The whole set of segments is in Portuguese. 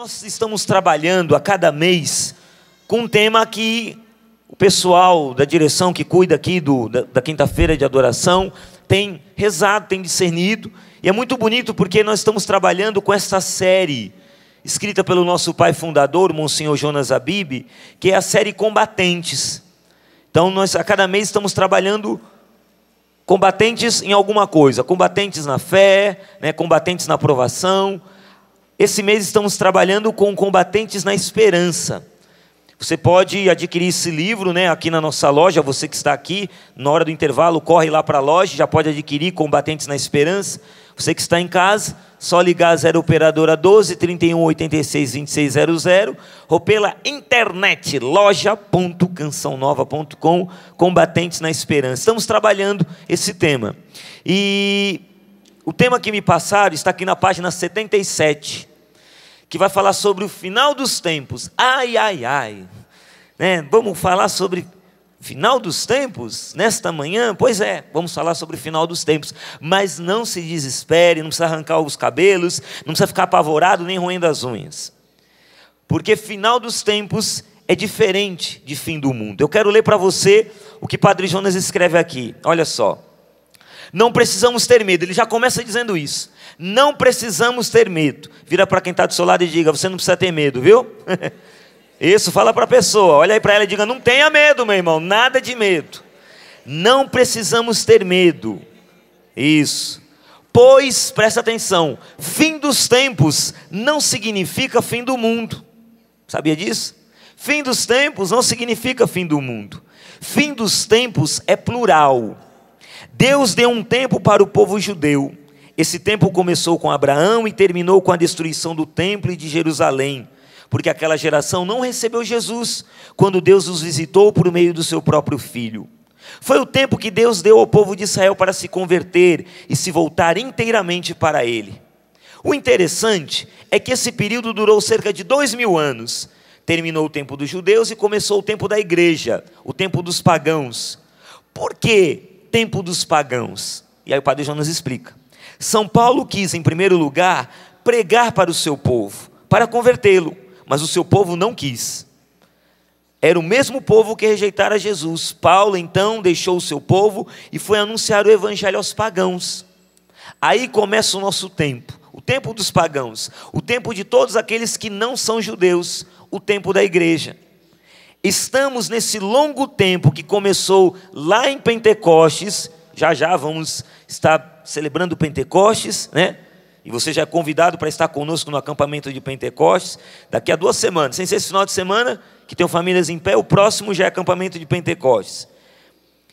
Nós estamos trabalhando a cada mês com um tema que o pessoal da direção que cuida aqui do, da, da quinta-feira de adoração tem rezado, tem discernido, e é muito bonito porque nós estamos trabalhando com essa série, escrita pelo nosso pai fundador, Monsenhor Jonas Abib, que é a série Combatentes. Então, nós a cada mês estamos trabalhando combatentes em alguma coisa, combatentes na fé, né, combatentes na aprovação, esse mês estamos trabalhando com combatentes na esperança. Você pode adquirir esse livro né, aqui na nossa loja, você que está aqui, na hora do intervalo, corre lá para a loja, já pode adquirir Combatentes na Esperança. Você que está em casa, só ligar a 0 operadora 12 31 86 2600 ou pela internet loja.cançãonova.com Combatentes na Esperança. Estamos trabalhando esse tema. E o tema que me passaram está aqui na página 77 que vai falar sobre o final dos tempos. Ai, ai, ai. Né? Vamos falar sobre final dos tempos nesta manhã? Pois é, vamos falar sobre o final dos tempos. Mas não se desespere, não precisa arrancar os cabelos, não precisa ficar apavorado nem roendo as unhas. Porque final dos tempos é diferente de fim do mundo. Eu quero ler para você o que Padre Jonas escreve aqui. Olha só. Não precisamos ter medo. Ele já começa dizendo isso. Não precisamos ter medo. Vira para quem está do seu lado e diga: Você não precisa ter medo, viu? Isso, fala para a pessoa. Olha aí para ela e diga: Não tenha medo, meu irmão. Nada de medo. Não precisamos ter medo. Isso. Pois, presta atenção: fim dos tempos não significa fim do mundo. Sabia disso? Fim dos tempos não significa fim do mundo. Fim dos tempos é plural. Deus deu um tempo para o povo judeu esse tempo começou com Abraão e terminou com a destruição do templo e de Jerusalém, porque aquela geração não recebeu Jesus quando Deus os visitou por meio do seu próprio filho. Foi o tempo que Deus deu ao povo de Israel para se converter e se voltar inteiramente para Ele. O interessante é que esse período durou cerca de dois mil anos. Terminou o tempo dos judeus e começou o tempo da igreja, o tempo dos pagãos. Por que tempo dos pagãos? E aí o Padre Jonas explica. São Paulo quis, em primeiro lugar, pregar para o seu povo, para convertê-lo, mas o seu povo não quis. Era o mesmo povo que rejeitara Jesus. Paulo então deixou o seu povo e foi anunciar o evangelho aos pagãos. Aí começa o nosso tempo, o tempo dos pagãos, o tempo de todos aqueles que não são judeus, o tempo da igreja. Estamos nesse longo tempo que começou lá em Pentecostes, já já vamos estar celebrando Pentecostes, né? E você já é convidado para estar conosco no acampamento de Pentecostes daqui a duas semanas. Sem ser esse final de semana, que tem famílias em pé, o próximo já é acampamento de Pentecostes.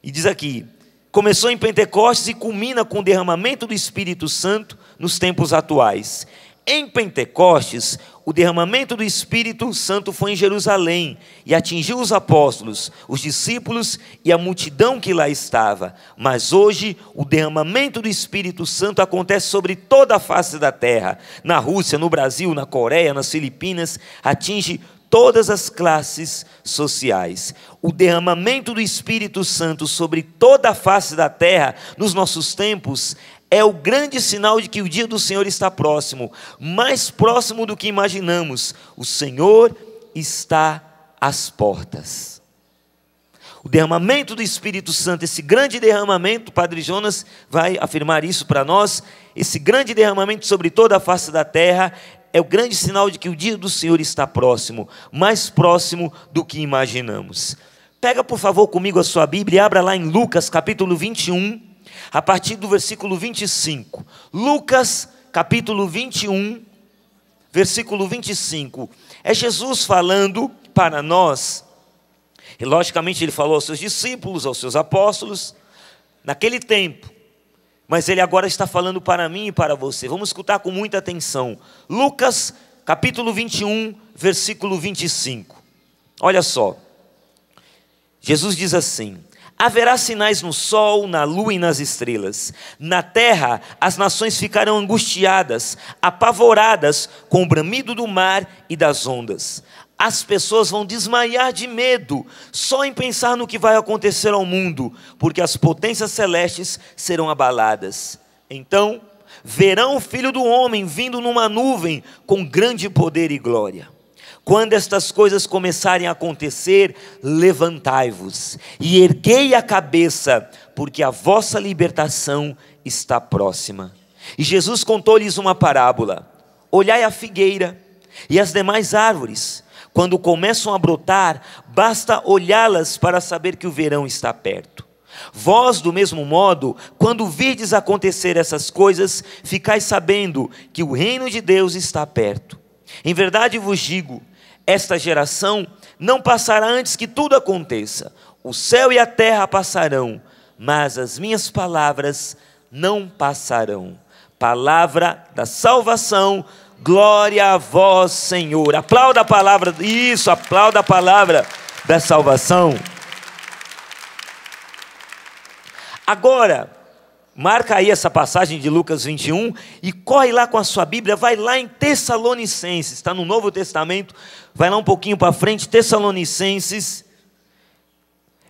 E diz aqui: começou em Pentecostes e culmina com o derramamento do Espírito Santo nos tempos atuais. Em Pentecostes, o derramamento do Espírito Santo foi em Jerusalém e atingiu os apóstolos, os discípulos e a multidão que lá estava. Mas hoje, o derramamento do Espírito Santo acontece sobre toda a face da terra. Na Rússia, no Brasil, na Coreia, nas Filipinas, atinge todas as classes sociais. O derramamento do Espírito Santo sobre toda a face da terra nos nossos tempos é o grande sinal de que o dia do Senhor está próximo, mais próximo do que imaginamos. O Senhor está às portas. O derramamento do Espírito Santo, esse grande derramamento, Padre Jonas vai afirmar isso para nós, esse grande derramamento sobre toda a face da terra é o grande sinal de que o dia do Senhor está próximo, mais próximo do que imaginamos. Pega, por favor, comigo a sua Bíblia e abra lá em Lucas, capítulo 21, a partir do versículo 25. Lucas, capítulo 21, versículo 25. É Jesus falando para nós, e logicamente ele falou aos seus discípulos, aos seus apóstolos, naquele tempo, mas ele agora está falando para mim e para você. Vamos escutar com muita atenção. Lucas, capítulo 21, versículo 25. Olha só. Jesus diz assim: Haverá sinais no sol, na lua e nas estrelas. Na terra, as nações ficarão angustiadas, apavoradas com o bramido do mar e das ondas. As pessoas vão desmaiar de medo só em pensar no que vai acontecer ao mundo, porque as potências celestes serão abaladas. Então, verão o filho do homem vindo numa nuvem com grande poder e glória. Quando estas coisas começarem a acontecer, levantai-vos e erguei a cabeça, porque a vossa libertação está próxima. E Jesus contou-lhes uma parábola: Olhai a figueira e as demais árvores, quando começam a brotar, basta olhá-las para saber que o verão está perto. Vós, do mesmo modo, quando virdes acontecer essas coisas, ficais sabendo que o reino de Deus está perto. Em verdade vos digo esta geração não passará antes que tudo aconteça. O céu e a terra passarão, mas as minhas palavras não passarão. Palavra da salvação, glória a vós, Senhor. Aplauda a palavra, isso, aplauda a palavra da salvação. Agora, Marca aí essa passagem de Lucas 21 e corre lá com a sua Bíblia, vai lá em Tessalonicenses, está no Novo Testamento, vai lá um pouquinho para frente, Tessalonicenses,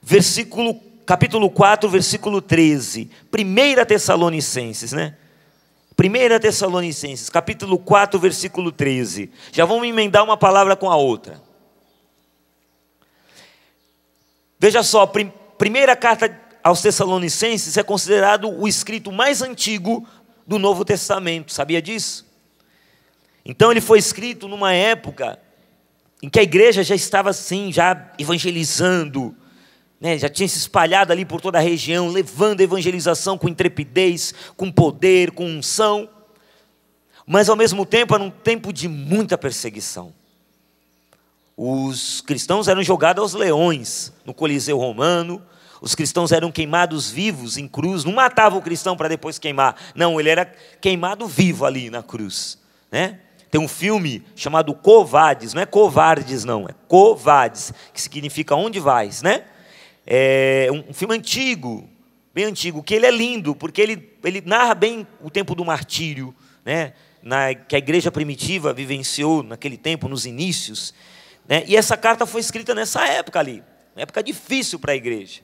versículo, capítulo 4, versículo 13. Primeira Tessalonicenses, né? Primeira Tessalonicenses, capítulo 4, versículo 13. Já vamos emendar uma palavra com a outra. Veja só, primeira carta aos Tessalonicenses é considerado o escrito mais antigo do Novo Testamento, sabia disso? Então ele foi escrito numa época em que a igreja já estava assim, já evangelizando, né, já tinha se espalhado ali por toda a região, levando a evangelização com intrepidez, com poder, com unção, mas ao mesmo tempo era um tempo de muita perseguição. Os cristãos eram jogados aos leões no Coliseu Romano, os cristãos eram queimados vivos em cruz, não matava o cristão para depois queimar, não, ele era queimado vivo ali na cruz, né? Tem um filme chamado Covades, não é covardes não, é Covades, que significa onde vais, né? É um filme antigo, bem antigo, que ele é lindo, porque ele, ele narra bem o tempo do martírio, né? Na, que a igreja primitiva vivenciou naquele tempo, nos inícios. Né? E essa carta foi escrita nessa época ali, uma época difícil para a igreja.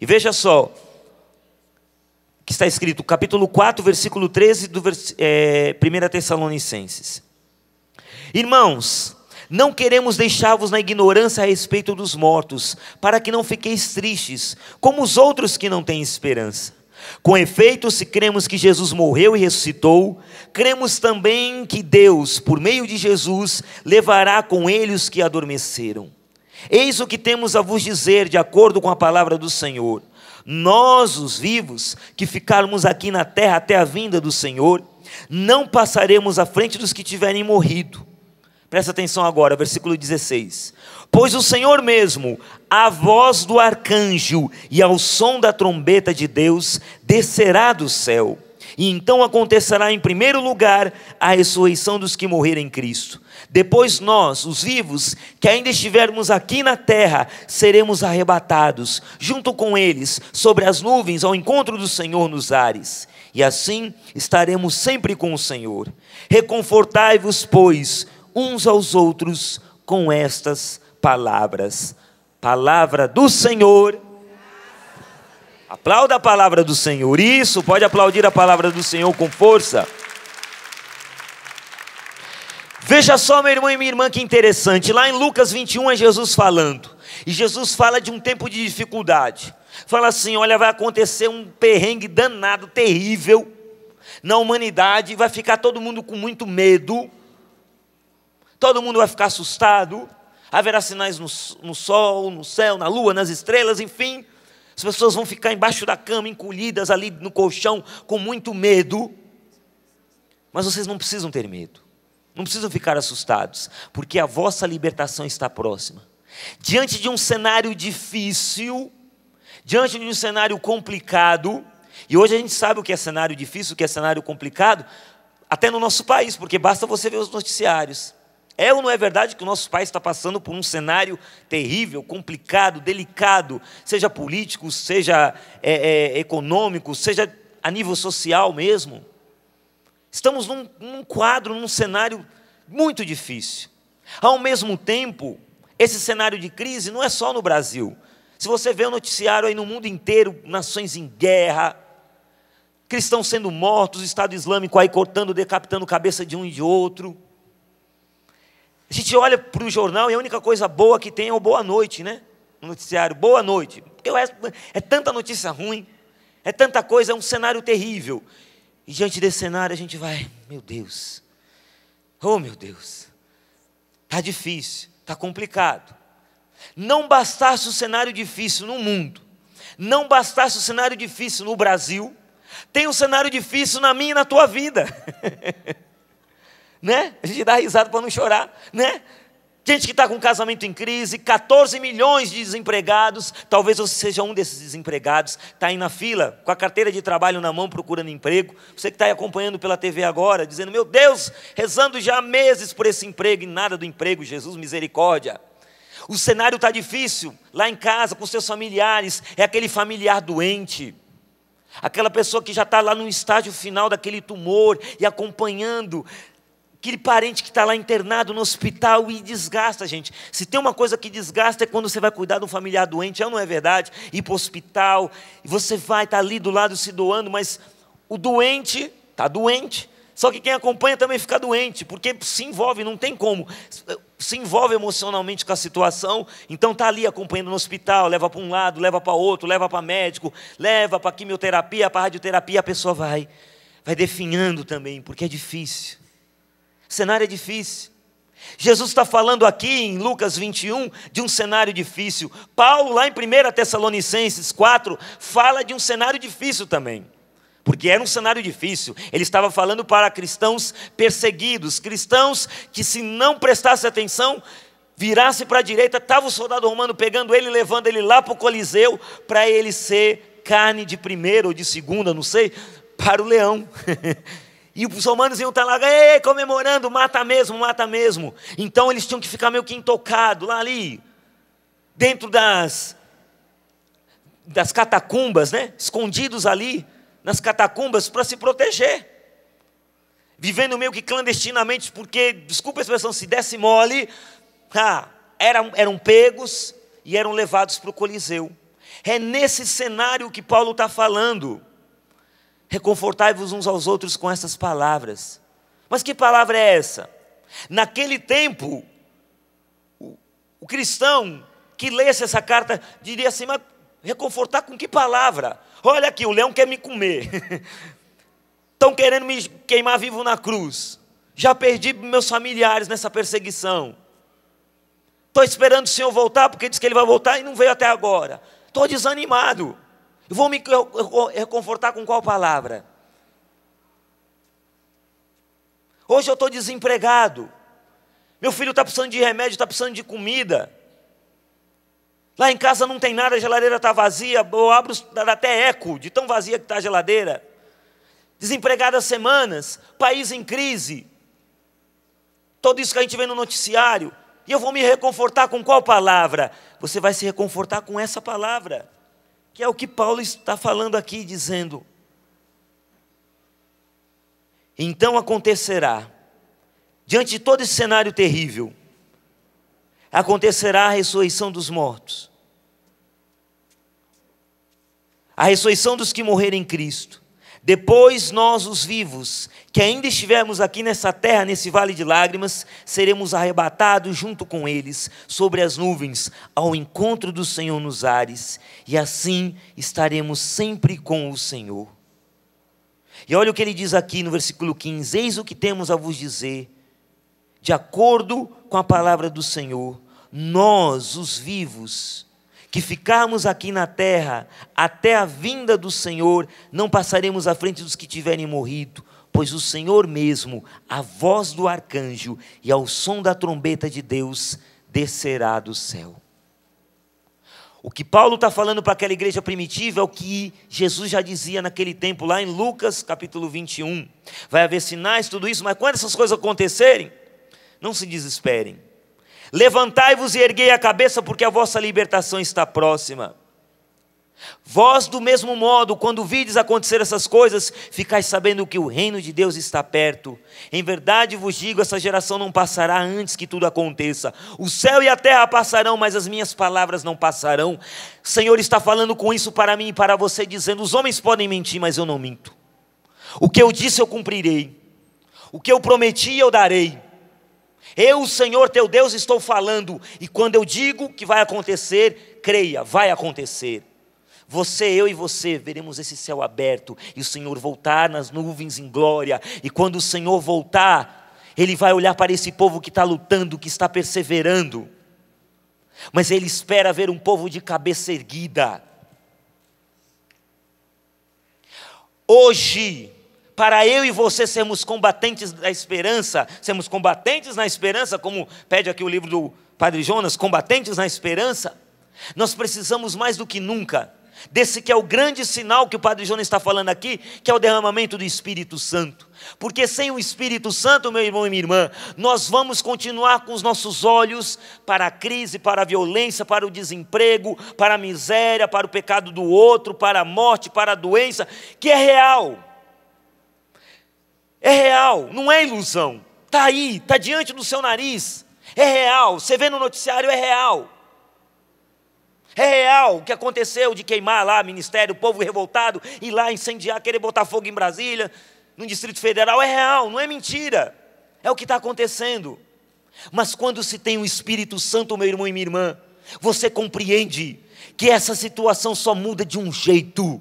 E veja só, que está escrito, capítulo 4, versículo 13 do é, 1 Tessalonicenses. Irmãos, não queremos deixar-vos na ignorância a respeito dos mortos, para que não fiqueis tristes, como os outros que não têm esperança. Com efeito, se cremos que Jesus morreu e ressuscitou, cremos também que Deus, por meio de Jesus, levará com ele os que adormeceram. Eis o que temos a vos dizer, de acordo com a palavra do Senhor. Nós, os vivos, que ficarmos aqui na terra até a vinda do Senhor, não passaremos à frente dos que tiverem morrido. Presta atenção agora, versículo 16. Pois o Senhor mesmo, a voz do arcanjo e ao som da trombeta de Deus, descerá do céu. E então acontecerá em primeiro lugar a ressurreição dos que morrerem em Cristo. Depois nós, os vivos, que ainda estivermos aqui na terra, seremos arrebatados, junto com eles, sobre as nuvens, ao encontro do Senhor nos ares. E assim estaremos sempre com o Senhor. Reconfortai-vos, pois, uns aos outros com estas palavras. Palavra do Senhor. Aplauda a palavra do Senhor. Isso, pode aplaudir a palavra do Senhor com força. Veja só, meu irmão e minha irmã, que interessante. Lá em Lucas 21 é Jesus falando. E Jesus fala de um tempo de dificuldade. Fala assim: olha, vai acontecer um perrengue danado, terrível na humanidade, vai ficar todo mundo com muito medo, todo mundo vai ficar assustado, haverá sinais no, no sol, no céu, na lua, nas estrelas, enfim. As pessoas vão ficar embaixo da cama, encolhidas ali no colchão, com muito medo. Mas vocês não precisam ter medo. Não precisam ficar assustados, porque a vossa libertação está próxima. Diante de um cenário difícil, diante de um cenário complicado, e hoje a gente sabe o que é cenário difícil, o que é cenário complicado, até no nosso país, porque basta você ver os noticiários. É ou não é verdade que o nosso país está passando por um cenário terrível, complicado, delicado, seja político, seja é, é, econômico, seja a nível social mesmo? Estamos num, num quadro, num cenário muito difícil. Ao mesmo tempo, esse cenário de crise não é só no Brasil. Se você vê o noticiário aí no mundo inteiro, nações em guerra, cristãos sendo mortos, Estado Islâmico aí cortando, decapitando cabeça de um e de outro. A gente olha para o jornal e a única coisa boa que tem é o boa noite, né? No noticiário, boa noite. Porque o resto é tanta notícia ruim, é tanta coisa, é um cenário terrível. E diante desse cenário a gente vai, meu Deus, oh meu Deus, está difícil, está complicado. Não bastasse o cenário difícil no mundo, não bastasse o cenário difícil no Brasil, tem um cenário difícil na minha e na tua vida. né? A gente dá risada para não chorar, né? Gente que está com casamento em crise, 14 milhões de desempregados, talvez você seja um desses desempregados, está aí na fila, com a carteira de trabalho na mão, procurando emprego. Você que está aí acompanhando pela TV agora, dizendo, meu Deus, rezando já há meses por esse emprego e nada do emprego, Jesus, misericórdia. O cenário está difícil, lá em casa, com seus familiares, é aquele familiar doente aquela pessoa que já está lá no estágio final daquele tumor e acompanhando, aquele parente que está lá internado no hospital e desgasta, gente. Se tem uma coisa que desgasta é quando você vai cuidar de um familiar doente, é não é verdade? Ir para o hospital, e você vai estar tá ali do lado se doando, mas o doente está doente. Só que quem acompanha também fica doente, porque se envolve, não tem como. Se envolve emocionalmente com a situação, então está ali acompanhando no hospital, leva para um lado, leva para outro, leva para médico, leva para quimioterapia, para radioterapia, a pessoa vai, vai definhando também, porque é difícil. Cenário é difícil. Jesus está falando aqui em Lucas 21 de um cenário difícil. Paulo, lá em 1 Tessalonicenses 4, fala de um cenário difícil também porque era um cenário difícil. Ele estava falando para cristãos perseguidos, cristãos que, se não prestasse atenção, virasse para a direita, estava o soldado romano pegando ele, levando ele lá para o Coliseu, para ele ser carne de primeira ou de segunda, não sei, para o leão. E os romanos iam estar lá, comemorando, mata mesmo, mata mesmo. Então eles tinham que ficar meio que intocados, lá ali, dentro das, das catacumbas, né? escondidos ali, nas catacumbas para se proteger. Vivendo meio que clandestinamente, porque, desculpa a expressão, se desse mole, ah, eram, eram pegos e eram levados para o Coliseu. É nesse cenário que Paulo está falando. Reconfortai-vos uns aos outros com essas palavras. Mas que palavra é essa? Naquele tempo, o, o cristão que lesse essa carta diria assim: mas reconfortar com que palavra? Olha aqui, o leão quer me comer. Estão querendo me queimar vivo na cruz. Já perdi meus familiares nessa perseguição. Estou esperando o Senhor voltar, porque disse que Ele vai voltar e não veio até agora. Estou desanimado. Eu vou me reconfortar com qual palavra? Hoje eu estou desempregado. Meu filho está precisando de remédio, está precisando de comida. Lá em casa não tem nada, a geladeira está vazia, eu abro, dá até eco de tão vazia que está a geladeira. Desempregadas semanas, país em crise. Tudo isso que a gente vê no noticiário. E eu vou me reconfortar com qual palavra? Você vai se reconfortar com essa palavra, que é o que Paulo está falando aqui, dizendo. Então acontecerá, diante de todo esse cenário terrível, acontecerá a ressurreição dos mortos. A ressurreição dos que morreram em Cristo. Depois nós, os vivos, que ainda estivermos aqui nessa terra, nesse vale de lágrimas, seremos arrebatados junto com eles, sobre as nuvens, ao encontro do Senhor nos ares, e assim estaremos sempre com o Senhor. E olha o que ele diz aqui no versículo 15: Eis o que temos a vos dizer de acordo com a palavra do Senhor, nós, os vivos, que ficarmos aqui na terra até a vinda do Senhor, não passaremos à frente dos que tiverem morrido, pois o Senhor mesmo, a voz do arcanjo e ao som da trombeta de Deus, descerá do céu. O que Paulo está falando para aquela igreja primitiva é o que Jesus já dizia naquele tempo, lá em Lucas capítulo 21. Vai haver sinais, tudo isso, mas quando essas coisas acontecerem, não se desesperem. Levantai-vos e erguei a cabeça, porque a vossa libertação está próxima. Vós, do mesmo modo, quando vides acontecer essas coisas, ficais sabendo que o reino de Deus está perto. Em verdade vos digo: essa geração não passará antes que tudo aconteça. O céu e a terra passarão, mas as minhas palavras não passarão. O Senhor está falando com isso para mim e para você, dizendo: os homens podem mentir, mas eu não minto. O que eu disse eu cumprirei. O que eu prometi eu darei. Eu, Senhor teu Deus, estou falando, e quando eu digo que vai acontecer, creia, vai acontecer. Você, eu e você veremos esse céu aberto e o Senhor voltar nas nuvens em glória. E quando o Senhor voltar, Ele vai olhar para esse povo que está lutando, que está perseverando. Mas Ele espera ver um povo de cabeça erguida. Hoje, para eu e você sermos combatentes da esperança, sermos combatentes na esperança, como pede aqui o livro do Padre Jonas, combatentes na esperança, nós precisamos mais do que nunca desse que é o grande sinal que o Padre Jonas está falando aqui, que é o derramamento do Espírito Santo. Porque sem o Espírito Santo, meu irmão e minha irmã, nós vamos continuar com os nossos olhos para a crise, para a violência, para o desemprego, para a miséria, para o pecado do outro, para a morte, para a doença, que é real. É real, não é ilusão. Está aí, está diante do seu nariz. É real, você vê no noticiário, é real. É real o que aconteceu de queimar lá ministério, o povo revoltado, ir lá incendiar, querer botar fogo em Brasília, no Distrito Federal. É real, não é mentira. É o que está acontecendo. Mas quando se tem o Espírito Santo, meu irmão e minha irmã, você compreende que essa situação só muda de um jeito.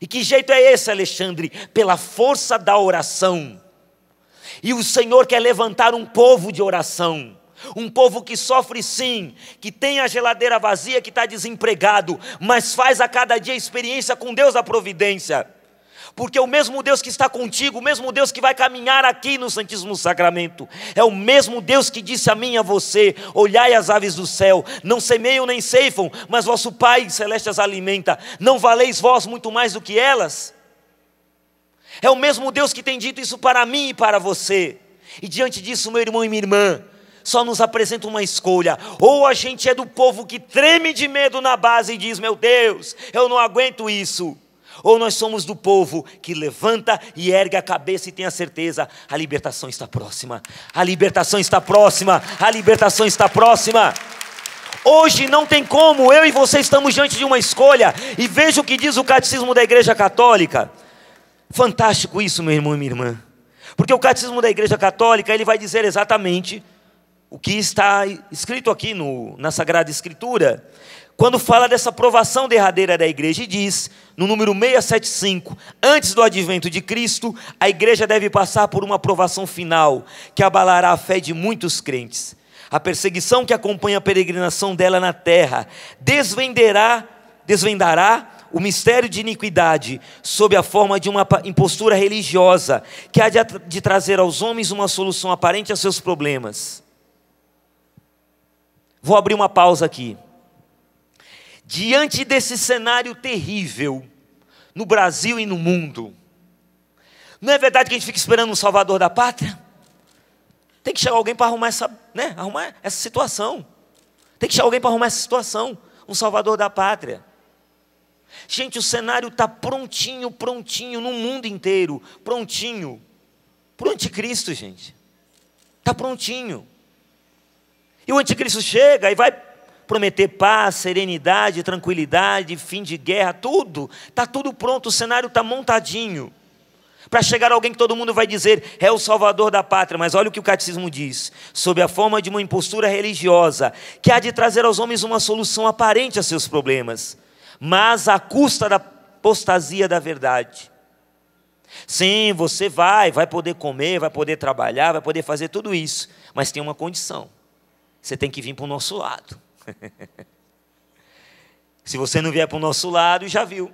E que jeito é esse, Alexandre? Pela força da oração. E o Senhor quer levantar um povo de oração. Um povo que sofre sim, que tem a geladeira vazia, que está desempregado, mas faz a cada dia experiência com Deus da providência porque o mesmo Deus que está contigo, o mesmo Deus que vai caminhar aqui no Santíssimo Sacramento, é o mesmo Deus que disse a mim e a você: olhai as aves do céu, não semeiam nem ceifam, mas vosso Pai celeste as alimenta, não valeis vós muito mais do que elas? É o mesmo Deus que tem dito isso para mim e para você, e diante disso, meu irmão e minha irmã, só nos apresenta uma escolha: ou a gente é do povo que treme de medo na base e diz, meu Deus, eu não aguento isso ou nós somos do povo que levanta e ergue a cabeça e tem a certeza: a libertação está próxima, a libertação está próxima, a libertação está próxima. Hoje não tem como, eu e você estamos diante de uma escolha, e veja o que diz o catecismo da Igreja Católica. Fantástico isso, meu irmão e minha irmã, porque o catecismo da Igreja Católica ele vai dizer exatamente o que está escrito aqui no, na Sagrada Escritura quando fala dessa provação derradeira da igreja, e diz, no número 675, antes do advento de Cristo, a igreja deve passar por uma provação final, que abalará a fé de muitos crentes. A perseguição que acompanha a peregrinação dela na terra desvenderá, desvendará o mistério de iniquidade sob a forma de uma impostura religiosa, que há de, trazer aos homens uma solução aparente a seus problemas. Vou abrir uma pausa aqui. Diante desse cenário terrível, no Brasil e no mundo, não é verdade que a gente fica esperando um salvador da pátria? Tem que chegar alguém para arrumar essa, né, arrumar essa situação. Tem que chegar alguém para arrumar essa situação, um salvador da pátria. Gente, o cenário está prontinho, prontinho no mundo inteiro, prontinho. Para o anticristo, gente. Está prontinho. E o anticristo chega e vai prometer paz, serenidade, tranquilidade, fim de guerra, tudo. Está tudo pronto, o cenário está montadinho. Para chegar alguém que todo mundo vai dizer é o salvador da pátria, mas olha o que o catecismo diz: sob a forma de uma impostura religiosa, que há de trazer aos homens uma solução aparente a seus problemas, mas à custa da apostasia da verdade. Sim, você vai, vai poder comer, vai poder trabalhar, vai poder fazer tudo isso, mas tem uma condição: você tem que vir para o nosso lado. Se você não vier para o nosso lado, já viu.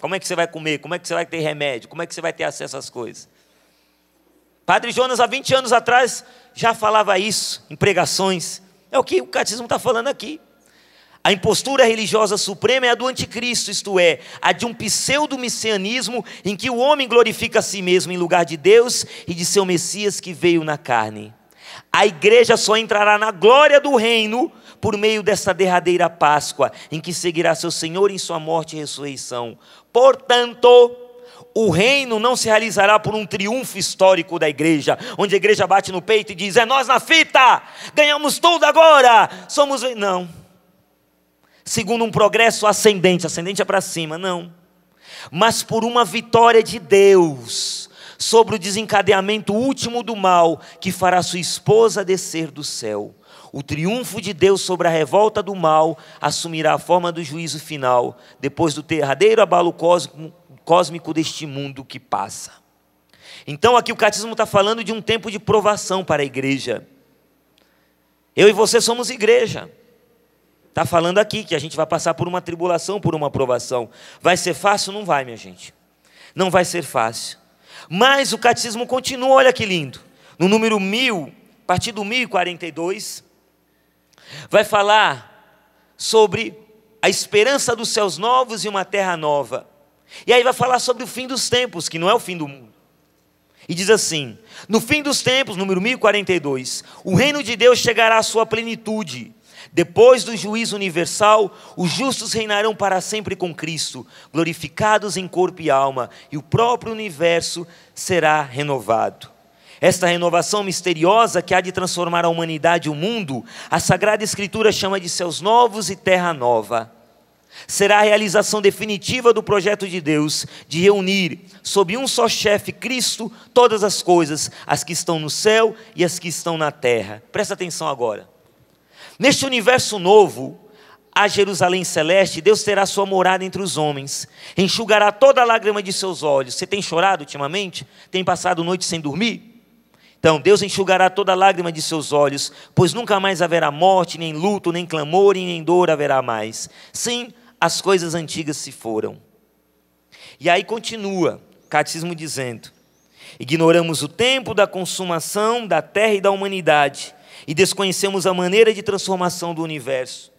Como é que você vai comer? Como é que você vai ter remédio? Como é que você vai ter acesso às coisas? Padre Jonas, há 20 anos atrás, já falava isso em pregações. É o que o catecismo está falando aqui. A impostura religiosa suprema é a do anticristo, isto é, a de um pseudo-messianismo em que o homem glorifica a si mesmo em lugar de Deus e de seu Messias que veio na carne. A igreja só entrará na glória do reino por meio desta derradeira Páscoa, em que seguirá seu Senhor em sua morte e ressurreição. Portanto, o reino não se realizará por um triunfo histórico da igreja, onde a igreja bate no peito e diz: é nós na fita, ganhamos tudo agora, somos. Não. Segundo um progresso ascendente, ascendente é para cima, não. mas por uma vitória de Deus sobre o desencadeamento último do mal que fará sua esposa descer do céu. O triunfo de Deus sobre a revolta do mal assumirá a forma do juízo final, depois do derradeiro abalo cósmico deste mundo que passa. Então, aqui o catecismo está falando de um tempo de provação para a igreja. Eu e você somos igreja. Está falando aqui que a gente vai passar por uma tribulação, por uma provação. Vai ser fácil? Não vai, minha gente. Não vai ser fácil. Mas o catecismo continua, olha que lindo. No número 1000, a partir do 1042, vai falar sobre a esperança dos céus novos e uma terra nova. E aí vai falar sobre o fim dos tempos, que não é o fim do mundo. E diz assim: No fim dos tempos, número 1042, o reino de Deus chegará à sua plenitude depois do juízo universal, os justos reinarão para sempre com Cristo, glorificados em corpo e alma, e o próprio universo será renovado. Esta renovação misteriosa que há de transformar a humanidade e o mundo, a Sagrada Escritura chama de céus novos e terra nova. Será a realização definitiva do projeto de Deus de reunir, sob um só chefe, Cristo, todas as coisas, as que estão no céu e as que estão na terra. Presta atenção agora. Neste universo novo, a Jerusalém celeste, Deus terá sua morada entre os homens, enxugará toda a lágrima de seus olhos. Você tem chorado ultimamente? Tem passado noite sem dormir? Então, Deus enxugará toda a lágrima de seus olhos, pois nunca mais haverá morte, nem luto, nem clamor e nem dor haverá mais. Sim, as coisas antigas se foram. E aí continua, catecismo dizendo: Ignoramos o tempo da consumação da terra e da humanidade e desconhecemos a maneira de transformação do universo.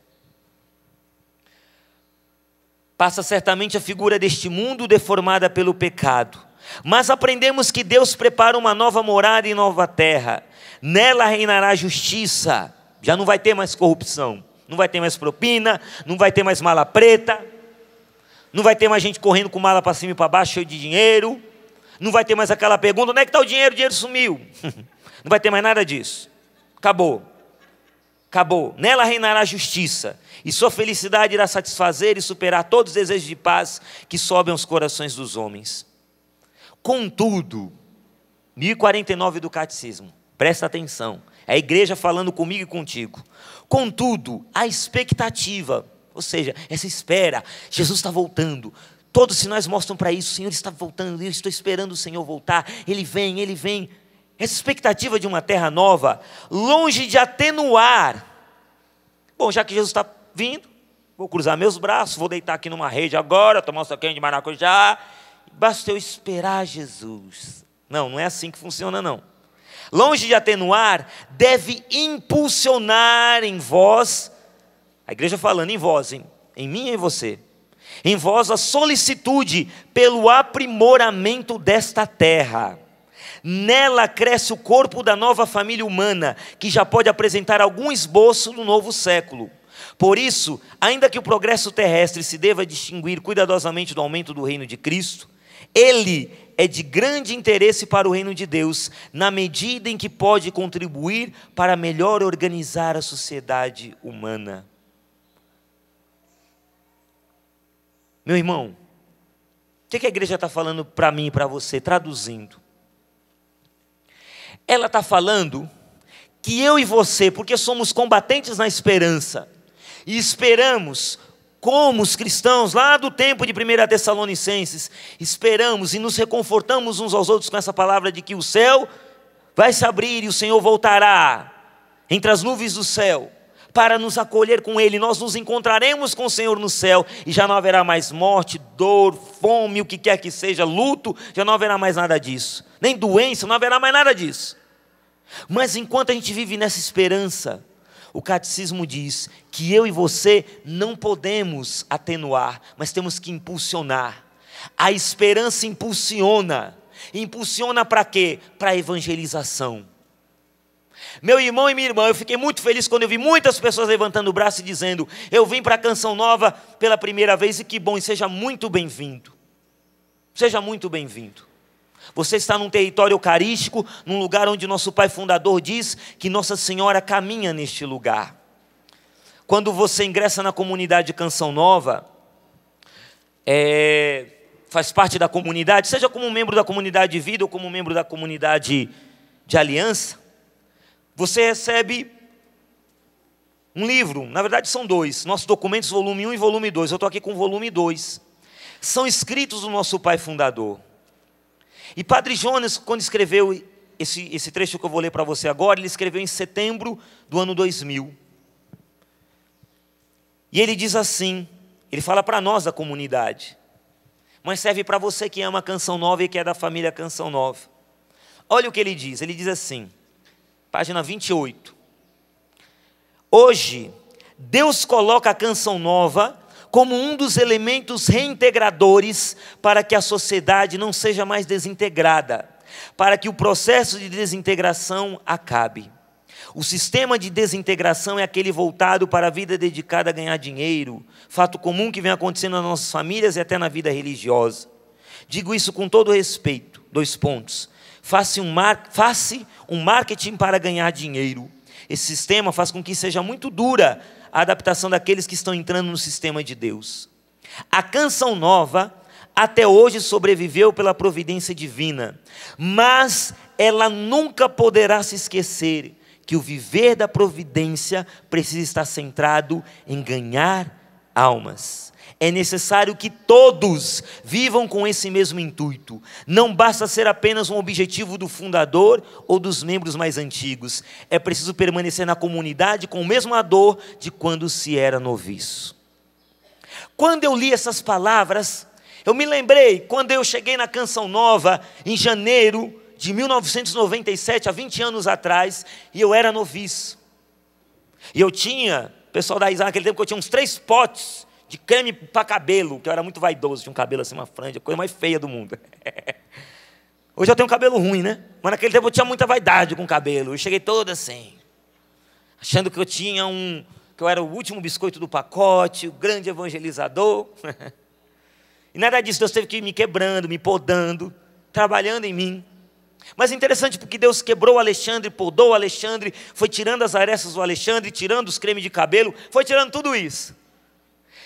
Passa certamente a figura deste mundo deformada pelo pecado, mas aprendemos que Deus prepara uma nova morada em nova terra. Nela reinará justiça, já não vai ter mais corrupção, não vai ter mais propina, não vai ter mais mala preta, não vai ter mais gente correndo com mala para cima e para baixo cheio de dinheiro, não vai ter mais aquela pergunta: onde é que está o dinheiro? O dinheiro sumiu. não vai ter mais nada disso. Acabou. Acabou. Nela reinará a justiça, e sua felicidade irá satisfazer e superar todos os desejos de paz que sobem aos corações dos homens. Contudo, 1049 do Catecismo, presta atenção, é a igreja falando comigo e contigo. Contudo, a expectativa, ou seja, essa espera, Jesus está voltando, todos os sinais mostram para isso, o Senhor está voltando, eu estou esperando o Senhor voltar, Ele vem, Ele vem. Essa expectativa de uma terra nova, longe de atenuar. Bom, já que Jesus está vindo, vou cruzar meus braços, vou deitar aqui numa rede agora, tomar um saquinho de maracujá. Basta eu esperar Jesus. Não, não é assim que funciona, não. Longe de atenuar, deve impulsionar em vós, a igreja falando em vós, em, em mim e em você, em vós a solicitude pelo aprimoramento desta terra Nela cresce o corpo da nova família humana, que já pode apresentar algum esboço no novo século. Por isso, ainda que o progresso terrestre se deva distinguir cuidadosamente do aumento do reino de Cristo, ele é de grande interesse para o reino de Deus, na medida em que pode contribuir para melhor organizar a sociedade humana. Meu irmão, o que a igreja está falando para mim e para você, traduzindo? Ela está falando que eu e você, porque somos combatentes na esperança, e esperamos, como os cristãos lá do tempo de 1 Tessalonicenses, esperamos e nos reconfortamos uns aos outros com essa palavra de que o céu vai se abrir e o Senhor voltará entre as nuvens do céu para nos acolher com Ele. Nós nos encontraremos com o Senhor no céu e já não haverá mais morte, dor, fome, o que quer que seja, luto, já não haverá mais nada disso nem doença, não haverá mais nada disso. Mas enquanto a gente vive nessa esperança, o catecismo diz que eu e você não podemos atenuar, mas temos que impulsionar. A esperança impulsiona. Impulsiona para quê? Para a evangelização. Meu irmão e minha irmã, eu fiquei muito feliz quando eu vi muitas pessoas levantando o braço e dizendo: Eu vim para a canção nova pela primeira vez e que bom, e seja muito bem-vindo. Seja muito bem-vindo. Você está num território eucarístico, num lugar onde nosso Pai Fundador diz que Nossa Senhora caminha neste lugar. Quando você ingressa na comunidade de Canção Nova, é, faz parte da comunidade, seja como membro da comunidade de vida ou como membro da comunidade de aliança, você recebe um livro, na verdade são dois, nossos documentos, volume 1 e volume 2. Eu estou aqui com o volume 2. São escritos do nosso pai fundador. E Padre Jonas, quando escreveu esse, esse trecho que eu vou ler para você agora, ele escreveu em setembro do ano 2000. E ele diz assim: ele fala para nós da comunidade, mas serve para você que ama a Canção Nova e que é da família Canção Nova. Olha o que ele diz: ele diz assim, página 28. Hoje, Deus coloca a Canção Nova como um dos elementos reintegradores para que a sociedade não seja mais desintegrada, para que o processo de desintegração acabe. O sistema de desintegração é aquele voltado para a vida dedicada a ganhar dinheiro, fato comum que vem acontecendo nas nossas famílias e até na vida religiosa. Digo isso com todo respeito. Dois pontos. Faça um, mar... Faça um marketing para ganhar dinheiro. Esse sistema faz com que seja muito dura a adaptação daqueles que estão entrando no sistema de Deus. A canção nova até hoje sobreviveu pela providência divina, mas ela nunca poderá se esquecer que o viver da providência precisa estar centrado em ganhar almas. É necessário que todos vivam com esse mesmo intuito. Não basta ser apenas um objetivo do fundador ou dos membros mais antigos. É preciso permanecer na comunidade com o mesmo dor de quando se era noviço. Quando eu li essas palavras, eu me lembrei quando eu cheguei na Canção Nova em janeiro de 1997, há 20 anos atrás, e eu era noviço. E eu tinha, pessoal da Isaac, naquele tempo que eu tinha uns três potes de creme para cabelo, que eu era muito vaidoso, tinha um cabelo assim, uma franja, a coisa mais feia do mundo. Hoje eu tenho um cabelo ruim, né? Mas naquele tempo eu tinha muita vaidade com o cabelo. Eu cheguei todo assim, achando que eu tinha um, que eu era o último biscoito do pacote, o grande evangelizador. e nada disso, Deus teve que ir me quebrando, me podando, trabalhando em mim. Mas é interessante porque Deus quebrou Alexandre, podou Alexandre, foi tirando as arestas do Alexandre, tirando os cremes de cabelo, foi tirando tudo isso.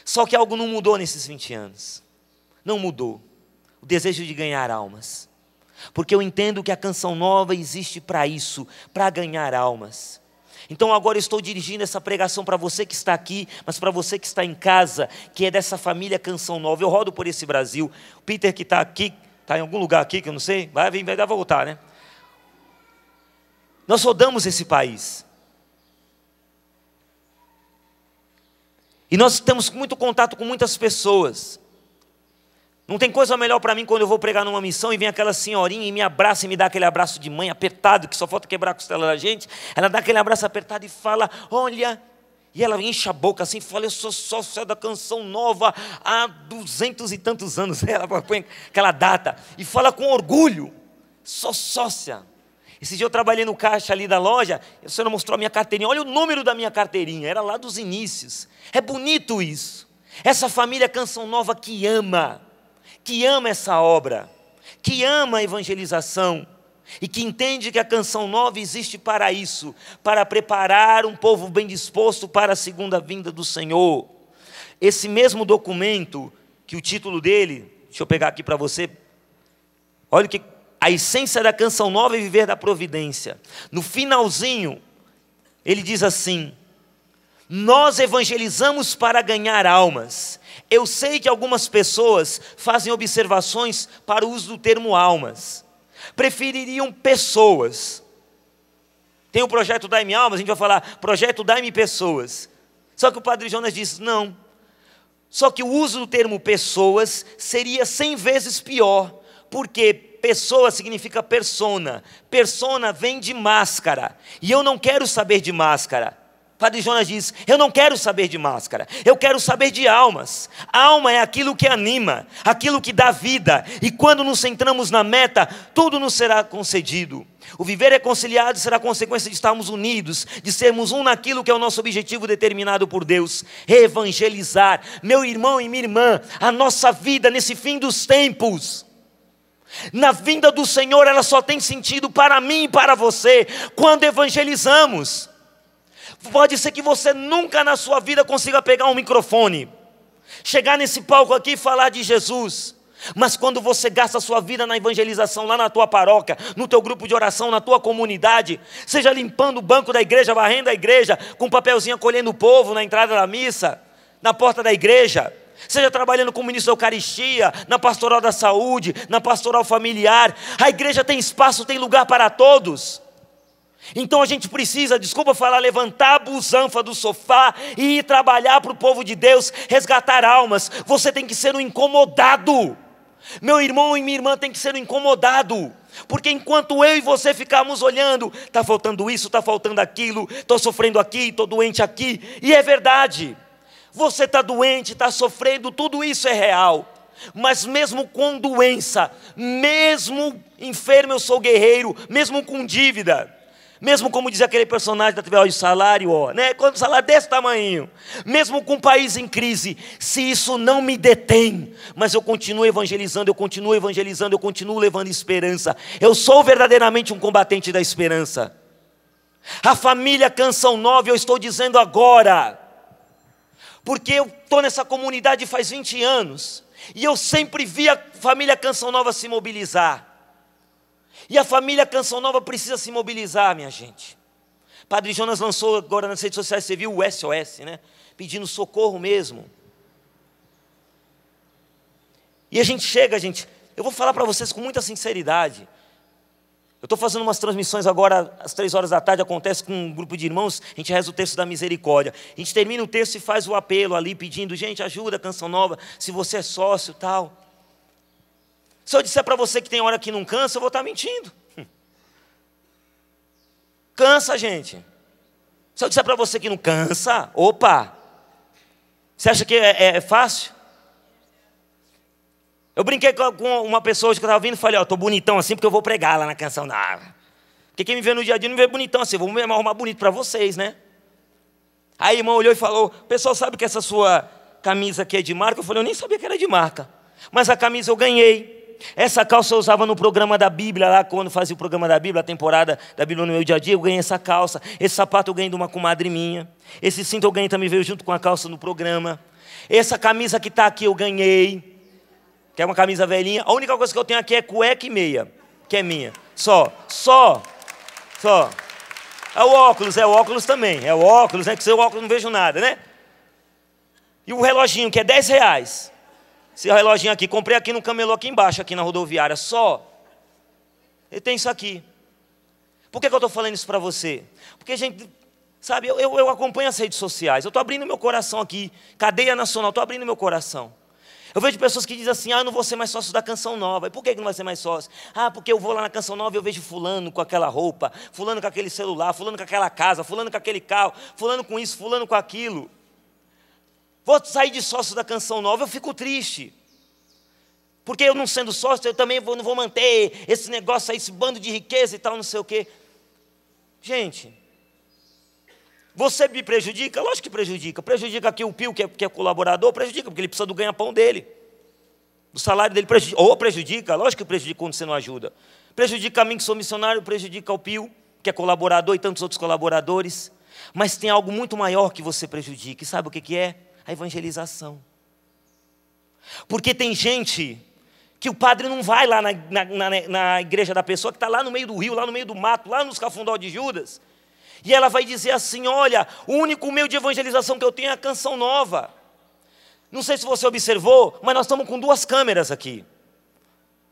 Só que algo não mudou nesses 20 anos. Não mudou. O desejo de ganhar almas. Porque eu entendo que a canção nova existe para isso, para ganhar almas. Então agora estou dirigindo essa pregação para você que está aqui, mas para você que está em casa, que é dessa família Canção Nova. Eu rodo por esse Brasil. O Peter que está aqui, Está em algum lugar aqui que eu não sei? Vai vir, vai dar voltar, né? Nós rodamos esse país. E nós temos muito contato com muitas pessoas. Não tem coisa melhor para mim quando eu vou pregar numa missão e vem aquela senhorinha e me abraça e me dá aquele abraço de mãe apertado, que só falta quebrar a costela da gente. Ela dá aquele abraço apertado e fala: Olha, e ela enche a boca assim, fala: Eu sou sócia da canção nova há duzentos e tantos anos. Ela põe aquela data e fala com orgulho: Sou sócia. Esse dia eu trabalhei no caixa ali da loja, a senhora mostrou a minha carteirinha. Olha o número da minha carteirinha, era lá dos inícios. É bonito isso. Essa família Canção Nova que ama, que ama essa obra, que ama a evangelização e que entende que a canção nova existe para isso, para preparar um povo bem disposto para a segunda vinda do Senhor. Esse mesmo documento, que o título dele, deixa eu pegar aqui para você, olha que a essência da canção nova é viver da providência. No finalzinho, ele diz assim: Nós evangelizamos para ganhar almas. Eu sei que algumas pessoas fazem observações para o uso do termo almas prefeririam pessoas. Tem o projeto Daime Almas, a gente vai falar projeto Daime Pessoas. Só que o Padre Jonas disse: não. Só que o uso do termo pessoas seria cem vezes pior, porque pessoa significa persona. Persona vem de máscara. E eu não quero saber de máscara. Padre Jonas diz: Eu não quero saber de máscara, eu quero saber de almas. Alma é aquilo que anima, aquilo que dá vida, e quando nos centramos na meta, tudo nos será concedido. O viver reconciliado será consequência de estarmos unidos, de sermos um naquilo que é o nosso objetivo determinado por Deus evangelizar. Meu irmão e minha irmã, a nossa vida nesse fim dos tempos. Na vinda do Senhor, ela só tem sentido para mim e para você quando evangelizamos. Pode ser que você nunca na sua vida consiga pegar um microfone, chegar nesse palco aqui e falar de Jesus. Mas quando você gasta a sua vida na evangelização lá na tua paróquia, no teu grupo de oração, na tua comunidade, seja limpando o banco da igreja, varrendo a igreja, com um papelzinho acolhendo o povo na entrada da missa, na porta da igreja, seja trabalhando como ministro da Eucaristia, na pastoral da saúde, na pastoral familiar, a igreja tem espaço, tem lugar para todos. Então a gente precisa, desculpa falar, levantar a busanfa do sofá e ir trabalhar para o povo de Deus, resgatar almas. Você tem que ser um incomodado. Meu irmão e minha irmã tem que ser um incomodado. Porque enquanto eu e você ficarmos olhando, está faltando isso, está faltando aquilo, estou sofrendo aqui, estou doente aqui, e é verdade. Você está doente, está sofrendo, tudo isso é real. Mas mesmo com doença, mesmo enfermo, eu sou guerreiro, mesmo com dívida, mesmo como dizia aquele personagem da TV, o salário, ó, né? Quando o salário desse tamanho, mesmo com o país em crise, se isso não me detém, mas eu continuo evangelizando, eu continuo evangelizando, eu continuo levando esperança. Eu sou verdadeiramente um combatente da esperança. A família Canção Nova, eu estou dizendo agora, porque eu estou nessa comunidade faz 20 anos, e eu sempre vi a família Canção Nova se mobilizar. E a família Canção Nova precisa se mobilizar, minha gente. Padre Jonas lançou agora nas redes sociais, você viu o SOS, né? Pedindo socorro mesmo. E a gente chega, gente, eu vou falar para vocês com muita sinceridade. Eu estou fazendo umas transmissões agora, às três horas da tarde, acontece com um grupo de irmãos, a gente reza o texto da misericórdia. A gente termina o texto e faz o apelo ali, pedindo, gente, ajuda Canção Nova, se você é sócio tal. Se eu disser para você que tem hora que não cansa, eu vou estar tá mentindo. Cansa, gente. Se eu disser para você que não cansa, opa, você acha que é, é, é fácil? Eu brinquei com uma pessoa que estava vindo e falei, ó, estou bonitão assim porque eu vou pregar lá na canção. Ah, porque quem me vê no dia a dia não me vê bonitão assim, vou me arrumar bonito para vocês, né? Aí a irmã olhou e falou, pessoal sabe que essa sua camisa aqui é de marca? Eu falei, eu nem sabia que era de marca. Mas a camisa eu ganhei. Essa calça eu usava no programa da Bíblia, lá quando fazia o programa da Bíblia, a temporada da Bíblia no meu dia a dia, eu ganhei essa calça. Esse sapato eu ganhei de uma comadre minha. Esse cinto eu ganhei também, veio junto com a calça no programa. Essa camisa que está aqui eu ganhei, que é uma camisa velhinha. A única coisa que eu tenho aqui é cueca e meia, que é minha. Só, só, só. É o óculos, é o óculos também. É o óculos, é que sem o óculos não vejo nada, né? E o reloginho, que é 10 reais. Esse reloginho aqui, comprei aqui no camelô aqui embaixo, aqui na rodoviária, só. Ele tem isso aqui. Por que, que eu estou falando isso para você? Porque, gente, sabe, eu, eu, eu acompanho as redes sociais, eu estou abrindo meu coração aqui, cadeia nacional, estou abrindo meu coração. Eu vejo pessoas que dizem assim: ah, eu não vou ser mais sócio da Canção Nova. E por que não vai ser mais sócio? Ah, porque eu vou lá na Canção Nova e eu vejo Fulano com aquela roupa, Fulano com aquele celular, Fulano com aquela casa, Fulano com aquele carro, Fulano com isso, Fulano com aquilo. Vou sair de sócio da canção nova, eu fico triste. Porque eu não sendo sócio, eu também vou, não vou manter esse negócio aí, esse bando de riqueza e tal, não sei o quê. Gente, você me prejudica? Lógico que prejudica. Prejudica aqui o Pio, que é, que é colaborador, prejudica, porque ele precisa do ganha-pão dele. Do salário dele prejudica. Ou prejudica, lógico que prejudica quando você não ajuda. Prejudica a mim que sou missionário, prejudica o Pio, que é colaborador, e tantos outros colaboradores. Mas tem algo muito maior que você prejudica. E sabe o que, que é? a evangelização. Porque tem gente que o padre não vai lá na, na, na, na igreja da pessoa que está lá no meio do rio, lá no meio do mato, lá nos cafundó de Judas, e ela vai dizer assim: Olha, o único meio de evangelização que eu tenho é a canção nova. Não sei se você observou, mas nós estamos com duas câmeras aqui.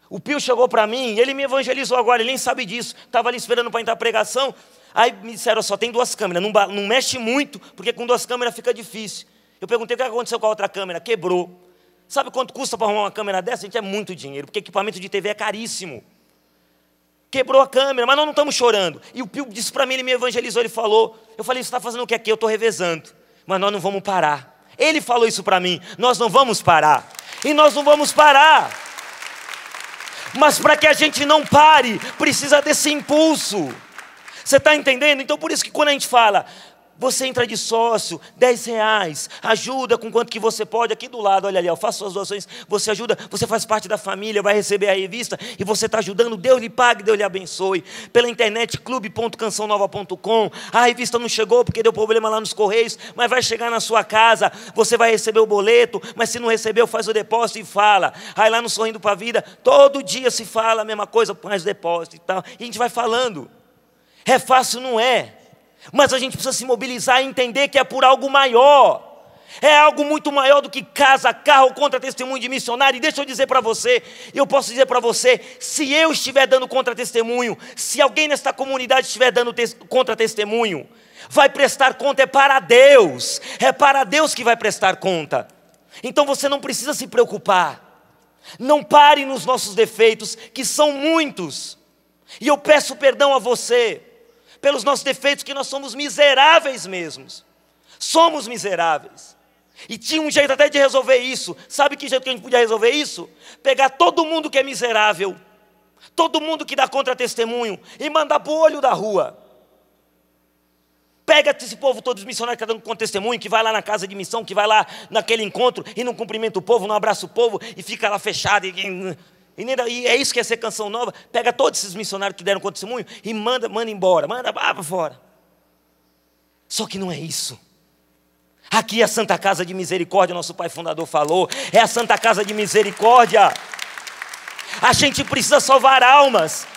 O Pio chegou para mim, ele me evangelizou agora, ele nem sabe disso. Estava ali esperando para entrar a pregação. Aí me disseram: só tem duas câmeras, não, não mexe muito, porque com duas câmeras fica difícil. Eu perguntei o que aconteceu com a outra câmera, quebrou. Sabe quanto custa para arrumar uma câmera dessa? Gente, é muito dinheiro, porque equipamento de TV é caríssimo. Quebrou a câmera, mas nós não estamos chorando. E o Pio disse para mim, ele me evangelizou, ele falou. Eu falei, você está fazendo o que aqui? Eu estou revezando. Mas nós não vamos parar. Ele falou isso para mim, nós não vamos parar. E nós não vamos parar. Mas para que a gente não pare, precisa desse impulso. Você está entendendo? Então por isso que quando a gente fala, você entra de sócio, 10 reais, ajuda com quanto que você pode, aqui do lado, olha ali, eu faço suas doações, você ajuda, você faz parte da família, vai receber a revista e você está ajudando, Deus lhe pague, Deus lhe abençoe. Pela internet, clube.cançãonova.com, a revista não chegou porque deu problema lá nos correios, mas vai chegar na sua casa, você vai receber o boleto, mas se não recebeu, faz o depósito e fala. Aí lá no Sorrindo para a Vida, todo dia se fala a mesma coisa, faz o depósito e tal, e a gente vai falando. É fácil, não é? Mas a gente precisa se mobilizar e entender que é por algo maior. É algo muito maior do que casa, carro, contra testemunho de missionário. E deixa eu dizer para você, eu posso dizer para você, se eu estiver dando contra testemunho, se alguém nesta comunidade estiver dando contra testemunho, vai prestar conta é para Deus. É para Deus que vai prestar conta. Então você não precisa se preocupar. Não pare nos nossos defeitos, que são muitos. E eu peço perdão a você pelos nossos defeitos, que nós somos miseráveis mesmos. Somos miseráveis. E tinha um jeito até de resolver isso. Sabe que jeito que a gente podia resolver isso? Pegar todo mundo que é miserável, todo mundo que dá contra-testemunho, e mandar para o olho da rua. Pega esse povo todo, os missionários que estão tá dando contra-testemunho, que vai lá na casa de missão, que vai lá naquele encontro e não cumprimenta o povo, não abraça o povo e fica lá fechado. E e, é isso que é ser canção nova. Pega todos esses missionários que deram testemunho e manda, manda embora, manda para fora. Só que não é isso. Aqui é a Santa Casa de Misericórdia, nosso pai fundador falou. É a Santa Casa de Misericórdia. A gente precisa salvar almas.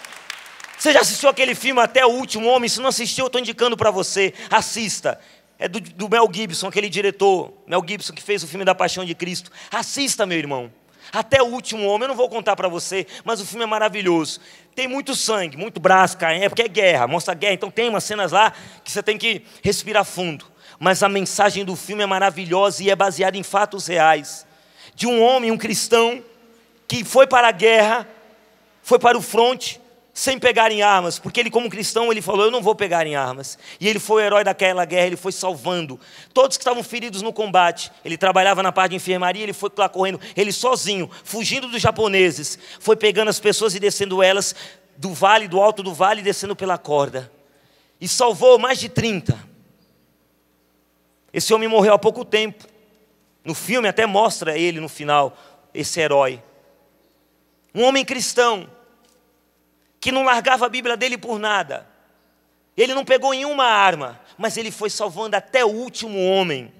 Você já assistiu aquele filme Até o Último Homem? Se não assistiu, eu estou indicando para você. Assista. É do, do Mel Gibson, aquele diretor. Mel Gibson que fez o filme da Paixão de Cristo. Assista, meu irmão. Até o último homem, eu não vou contar para você, mas o filme é maravilhoso. Tem muito sangue, muito braço, carne, é porque é guerra, mostra guerra. Então tem umas cenas lá que você tem que respirar fundo. Mas a mensagem do filme é maravilhosa e é baseada em fatos reais. De um homem, um cristão, que foi para a guerra, foi para o fronte, sem pegar em armas, porque ele, como cristão, ele falou: Eu não vou pegar em armas. E ele foi o herói daquela guerra, ele foi salvando todos que estavam feridos no combate. Ele trabalhava na parte de enfermaria, ele foi lá correndo, ele sozinho, fugindo dos japoneses, foi pegando as pessoas e descendo elas do vale, do alto do vale, descendo pela corda. E salvou mais de 30. Esse homem morreu há pouco tempo. No filme até mostra ele no final, esse herói. Um homem cristão que não largava a Bíblia dele por nada. Ele não pegou em uma arma, mas ele foi salvando até o último homem.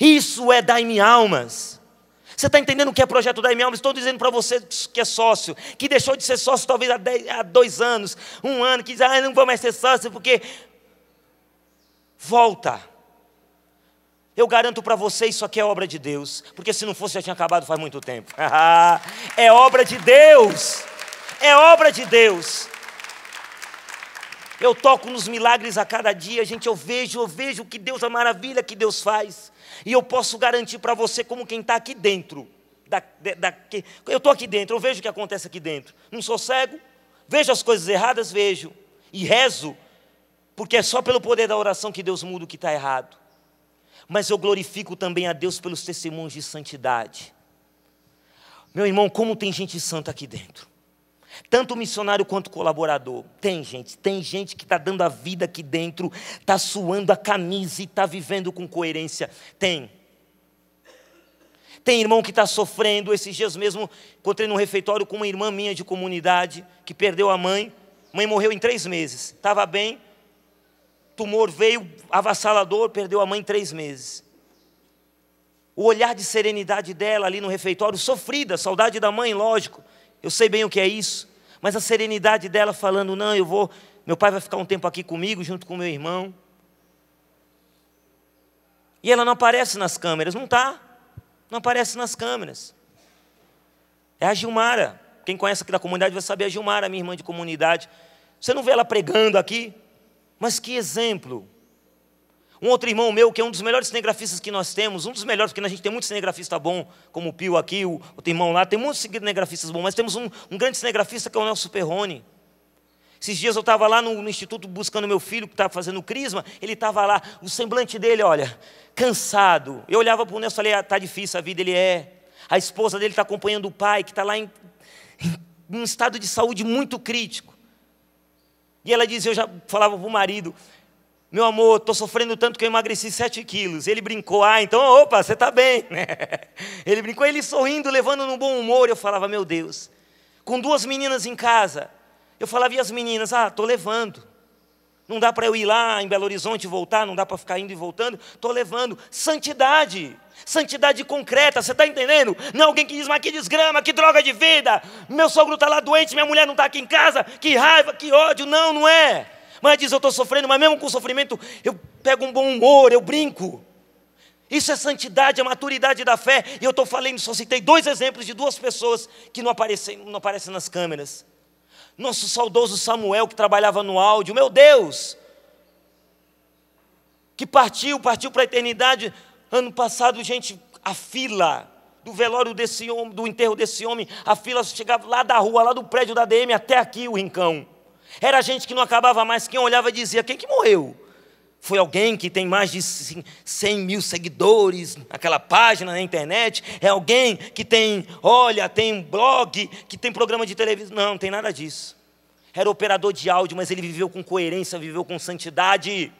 Isso é dar-me almas. Você está entendendo o que é projeto Daime Almas? Estou dizendo para você que é sócio, que deixou de ser sócio talvez há, dez, há dois anos, um ano, que diz, ah, não vou mais ser sócio porque. Volta. Eu garanto para você, isso aqui é obra de Deus, porque se não fosse já tinha acabado faz muito tempo. é obra de Deus é obra de Deus. Eu toco nos milagres a cada dia, gente, eu vejo, eu vejo que Deus, a maravilha que Deus faz. E eu posso garantir para você, como quem está aqui dentro. Da, da, que, eu estou aqui dentro, eu vejo o que acontece aqui dentro. Não sou cego, vejo as coisas erradas, vejo. E rezo, porque é só pelo poder da oração que Deus muda o que está errado. Mas eu glorifico também a Deus pelos testemunhos de santidade. Meu irmão, como tem gente santa aqui dentro. Tanto missionário quanto colaborador. Tem gente, tem gente que está dando a vida aqui dentro, está suando a camisa e está vivendo com coerência. Tem. Tem irmão que está sofrendo. Esses dias mesmo encontrei num refeitório com uma irmã minha de comunidade que perdeu a mãe. Mãe morreu em três meses. Estava bem, tumor veio avassalador, perdeu a mãe em três meses. O olhar de serenidade dela ali no refeitório, sofrida, saudade da mãe, lógico. Eu sei bem o que é isso, mas a serenidade dela falando: não, eu vou, meu pai vai ficar um tempo aqui comigo, junto com meu irmão. E ela não aparece nas câmeras, não está, não aparece nas câmeras. É a Gilmara. Quem conhece aqui da comunidade vai saber a Gilmara, minha irmã de comunidade. Você não vê ela pregando aqui, mas que exemplo. Um outro irmão meu, que é um dos melhores cinegrafistas que nós temos, um dos melhores, porque a gente tem muitos cinegrafistas bons, como o Pio aqui, o outro irmão lá, tem muitos cinegrafistas bons, mas temos um, um grande cinegrafista que é o Nelson Perrone. Esses dias eu estava lá no, no, instituto buscando meu filho, que estava fazendo crisma, ele estava lá, o semblante dele, olha, cansado. Eu olhava para o Nelson e falei, ah, difícil a vida, ele é. A esposa dele está acompanhando o pai, que está lá em, em um estado de saúde muito crítico. E ela dizia, eu já falava para o marido, Meu amor, estou sofrendo tanto que eu emagreci 7 quilos. Ele brincou, ah, então, opa, você está bem. ele brincou, ele sorrindo, levando no bom humor. Eu falava, meu Deus, com duas meninas em casa. Eu falava, e as meninas? Ah, estou levando. Não dá para eu ir lá em Belo Horizonte e voltar, não dá para ficar indo e voltando. Estou levando. Santidade. Santidade concreta, você está entendendo? Não é alguém que diz, mas que desgrama, que droga de vida. Meu sogro está lá doente, minha mulher não está aqui em casa. Que raiva, que ódio. Não, não é. Mas diz, eu estou sofrendo, mas mesmo com sofrimento, eu pego um bom humor, eu brinco. Isso é santidade, a maturidade da fé. E eu estou falando, só citei dois exemplos de duas pessoas que não aparecem, não aparecem nas câmeras. Nosso saudoso Samuel, que trabalhava no áudio, meu Deus, que partiu, partiu para a eternidade. Ano passado, gente, a fila do velório desse homem, do enterro desse homem, a fila chegava lá da rua, lá do prédio da DM até aqui o rincão. Era gente que não acabava mais, quem olhava dizia: quem que morreu? Foi alguém que tem mais de 100 mil seguidores naquela página na internet? É alguém que tem, olha, tem um blog, que tem programa de televisão? Não, não tem nada disso. Era operador de áudio, mas ele viveu com coerência, viveu com santidade.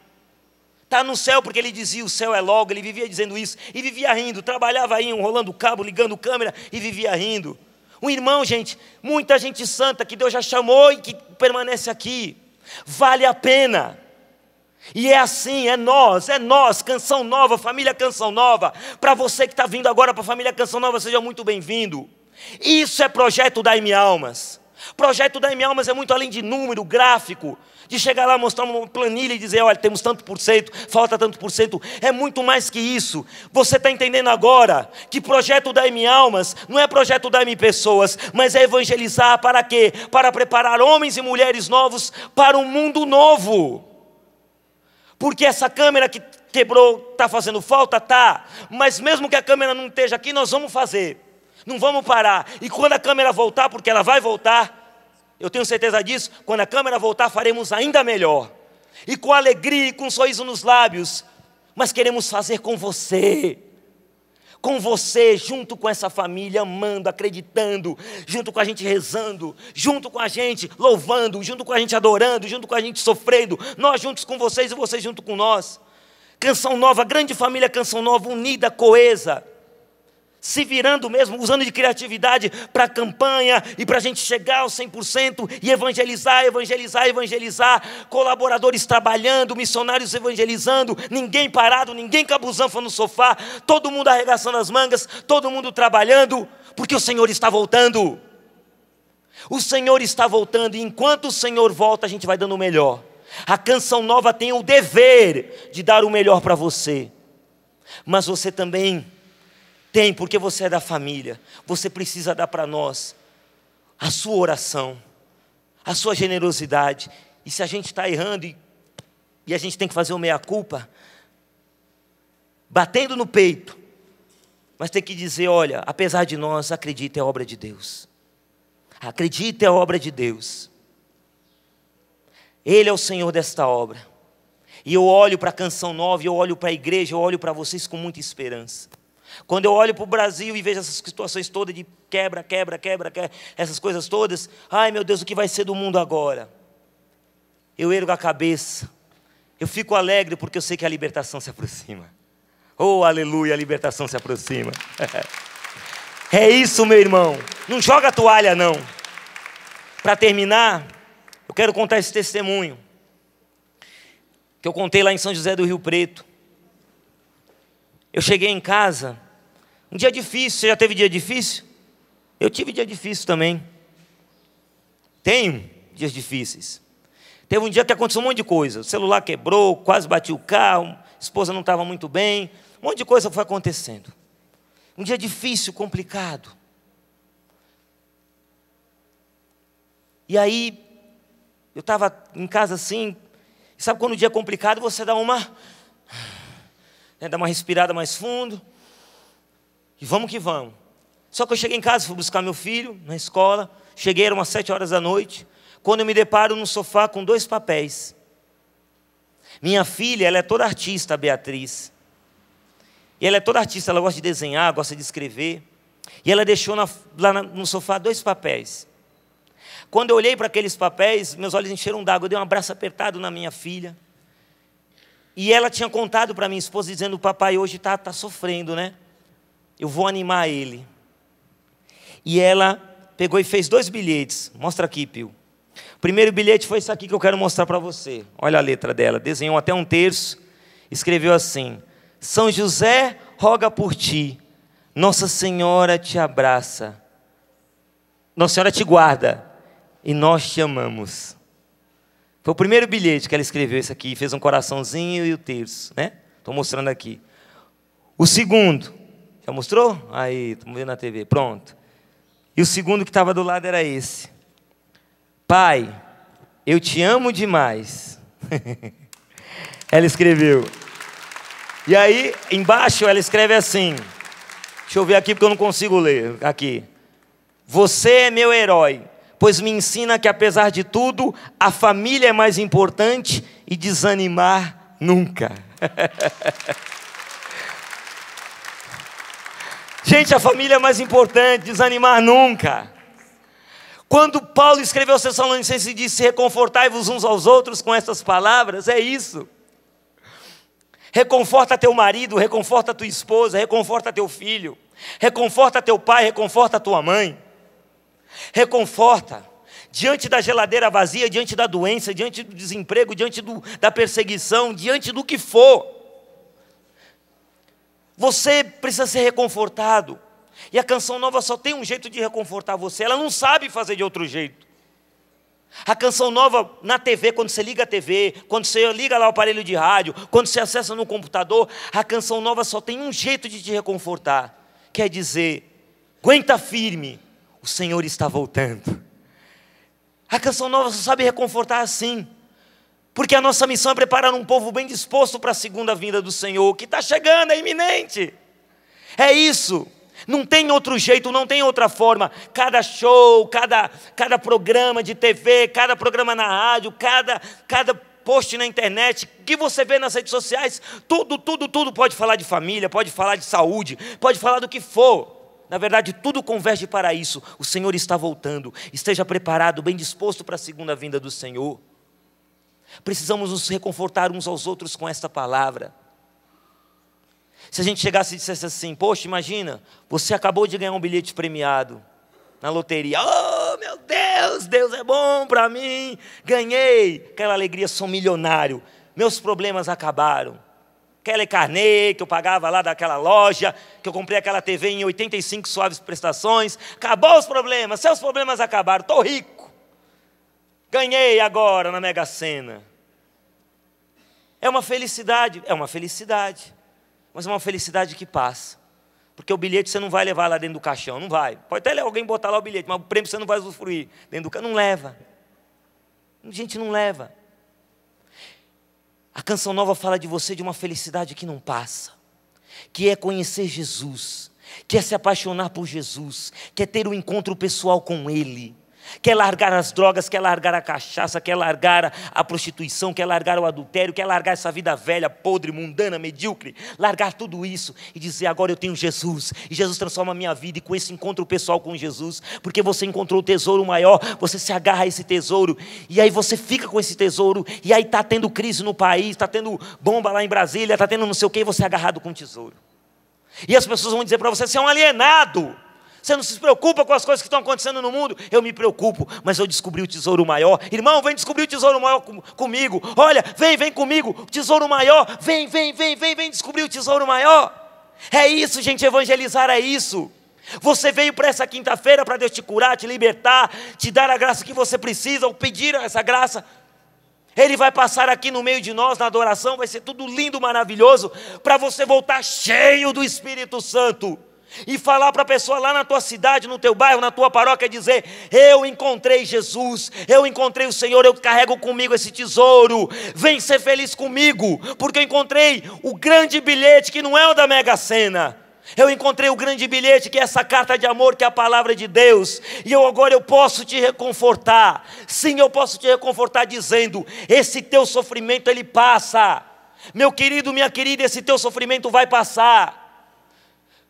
Está no céu porque ele dizia o céu é logo, ele vivia dizendo isso e vivia rindo, trabalhava aí, enrolando o cabo, ligando câmera e vivia rindo. Um irmão, gente, muita gente santa que Deus já chamou e que permanece aqui. Vale a pena. E é assim, é nós, é nós, Canção Nova, família Canção Nova. Para você que está vindo agora para a família Canção Nova, seja muito bem-vindo. Isso é projeto da M Almas. Projeto da M Almas é muito além de número, gráfico, de chegar lá, mostrar uma planilha e dizer: olha, temos tanto por cento, falta tanto por cento. É muito mais que isso. Você está entendendo agora que projeto da M Almas não é projeto da M Pessoas, mas é evangelizar para quê? Para preparar homens e mulheres novos para um mundo novo. Porque essa câmera que quebrou está fazendo falta? Tá. Mas mesmo que a câmera não esteja aqui, nós vamos fazer. Não vamos parar. E quando a câmera voltar, porque ela vai voltar, eu tenho certeza disso, quando a câmera voltar, faremos ainda melhor. E com alegria e com um sorriso nos lábios. Mas queremos fazer com você com você, junto com essa família, amando, acreditando, junto com a gente rezando, junto com a gente louvando, junto com a gente adorando, junto com a gente sofrendo, nós juntos com vocês e vocês junto com nós. Canção nova, grande família Canção Nova, unida, coesa se virando mesmo, usando de criatividade para campanha e para a gente chegar aos 100% e evangelizar, evangelizar, evangelizar, colaboradores trabalhando, missionários evangelizando, ninguém parado, ninguém cabuzanfa no sofá, todo mundo arregaçando as mangas, todo mundo trabalhando, porque o Senhor está voltando. O Senhor está voltando e enquanto o Senhor volta, a gente vai dando o melhor. A canção nova tem o dever de dar o melhor para você, mas você também tem, porque você é da família. Você precisa dar para nós a sua oração, a sua generosidade. E se a gente está errando e, e a gente tem que fazer o meia-culpa, batendo no peito, mas tem que dizer: olha, apesar de nós, acredita, é obra de Deus. Acredita, é obra de Deus. Ele é o Senhor desta obra. E eu olho para a canção nova, eu olho para a igreja, eu olho para vocês com muita esperança. Quando eu olho para o Brasil e vejo essas situações todas de quebra, quebra, quebra, quebra, essas coisas todas, ai meu Deus, o que vai ser do mundo agora? Eu ergo a cabeça, eu fico alegre porque eu sei que a libertação se aproxima. Oh, aleluia, a libertação se aproxima. é isso, meu irmão. Não joga a toalha, não. Para terminar, eu quero contar esse testemunho que eu contei lá em São José do Rio Preto. Eu cheguei em casa um dia difícil, você já teve dia difícil? Eu tive dia difícil também. Tenho dias difíceis. Teve um dia que aconteceu um monte de coisa. O celular quebrou, quase bati o carro, a esposa não estava muito bem. Um monte de coisa foi acontecendo. Um dia difícil, complicado. E aí, eu estava em casa assim, sabe quando o dia é complicado, você dá uma. Né, dá uma respirada mais fundo. E vamos que vamos. Só que eu cheguei em casa, fui buscar meu filho na escola. Cheguei, eram umas sete horas da noite. Quando eu me deparo no sofá com dois papéis. Minha filha, ela é toda artista, a Beatriz. E ela é toda artista, ela gosta de desenhar, gosta de escrever. E ela deixou na, lá no sofá dois papéis. Quando eu olhei para aqueles papéis, meus olhos encheram d'água. Eu dei um abraço apertado na minha filha. E ela tinha contado para minha esposa, dizendo: papai hoje está tá sofrendo, né? Eu vou animar ele. E ela pegou e fez dois bilhetes. Mostra aqui, Pio. O primeiro bilhete foi esse aqui que eu quero mostrar para você. Olha a letra dela. Desenhou até um terço. Escreveu assim: São José roga por ti. Nossa Senhora te abraça. Nossa Senhora te guarda. E nós te amamos. Foi o primeiro bilhete que ela escreveu isso aqui. Fez um coraçãozinho e o terço, né? Estou mostrando aqui. O segundo. Já mostrou? Aí, estamos vendo na TV. Pronto. E o segundo que estava do lado era esse. Pai, eu te amo demais. ela escreveu. E aí, embaixo, ela escreve assim. Deixa eu ver aqui porque eu não consigo ler. Aqui. Você é meu herói, pois me ensina que, apesar de tudo, a família é mais importante e desanimar nunca. Gente, a família é mais importante, desanimar nunca. Quando Paulo escreveu aos Tessalonicenses e disse: Reconfortai-vos uns aos outros com essas palavras, é isso. Reconforta teu marido, reconforta tua esposa, reconforta teu filho, reconforta teu pai, reconforta tua mãe. Reconforta. Diante da geladeira vazia, diante da doença, diante do desemprego, diante do, da perseguição, diante do que for. Você precisa ser reconfortado. E a canção nova só tem um jeito de reconfortar você, ela não sabe fazer de outro jeito. A canção nova na TV, quando você liga a TV, quando você liga lá o aparelho de rádio, quando você acessa no computador, a canção nova só tem um jeito de te reconfortar. Quer dizer, aguenta firme, o Senhor está voltando. A canção nova só sabe reconfortar assim. Porque a nossa missão é preparar um povo bem disposto para a segunda vinda do Senhor, que está chegando, é iminente. É isso. Não tem outro jeito, não tem outra forma. Cada show, cada, cada programa de TV, cada programa na rádio, cada, cada post na internet, que você vê nas redes sociais, tudo, tudo, tudo pode falar de família, pode falar de saúde, pode falar do que for. Na verdade, tudo converge para isso. O Senhor está voltando. Esteja preparado, bem disposto para a segunda vinda do Senhor. Precisamos nos reconfortar uns aos outros com esta palavra. Se a gente chegasse e dissesse assim: Poxa, imagina, você acabou de ganhar um bilhete premiado na loteria. Oh, meu Deus, Deus é bom para mim. Ganhei. Aquela alegria, sou milionário. Meus problemas acabaram. Aquela carnê que eu pagava lá daquela loja, que eu comprei aquela TV em 85 suaves prestações. Acabou os problemas, seus problemas acabaram. Estou rico. Ganhei agora na Mega Sena. É uma felicidade, é uma felicidade mas é uma felicidade que passa. Porque o bilhete você não vai levar lá dentro do caixão, não vai. Pode até alguém botar lá o bilhete, mas o prêmio você não vai usufruir dentro do caixão. Não leva. A gente não leva. A canção nova fala de você de uma felicidade que não passa, que é conhecer Jesus, que é se apaixonar por Jesus, que é ter um encontro pessoal com Ele quer largar as drogas, quer largar a cachaça, quer largar a prostituição, quer largar o adultério, quer largar essa vida velha, podre, mundana, medíocre, largar tudo isso e dizer: agora eu tenho Jesus, e Jesus transforma a minha vida, e com esse encontro pessoal com Jesus, porque você encontrou o tesouro maior, você se agarra a esse tesouro, e aí você fica com esse tesouro, e aí está tendo crise no país, está tendo bomba lá em Brasília, está tendo não sei o que, e você é agarrado com o tesouro. E as pessoas vão dizer para você: você é um alienado. Você não se preocupa com as coisas que estão acontecendo no mundo? Eu me preocupo, mas eu descobri o tesouro maior. Irmão, vem descobrir o tesouro maior com, comigo. Olha, vem, vem comigo. O tesouro maior. Vem, vem, vem, vem, vem descobrir o tesouro maior. É isso, gente. Evangelizar é isso. Você veio para essa quinta-feira para Deus te curar, te libertar, te dar a graça que você precisa, ou pedir essa graça. Ele vai passar aqui no meio de nós na adoração, vai ser tudo lindo, maravilhoso, para você voltar cheio do Espírito Santo e falar para a pessoa lá na tua cidade, no teu bairro, na tua paróquia, dizer: Eu encontrei Jesus, eu encontrei o Senhor, eu carrego comigo esse tesouro, vem ser feliz comigo, porque eu encontrei o grande bilhete que não é o da Mega Sena. Eu encontrei o grande bilhete que é essa carta de amor, que é a palavra de Deus, e eu agora eu posso te reconfortar. Sim, eu posso te reconfortar dizendo: esse teu sofrimento ele passa. Meu querido, minha querida, esse teu sofrimento vai passar.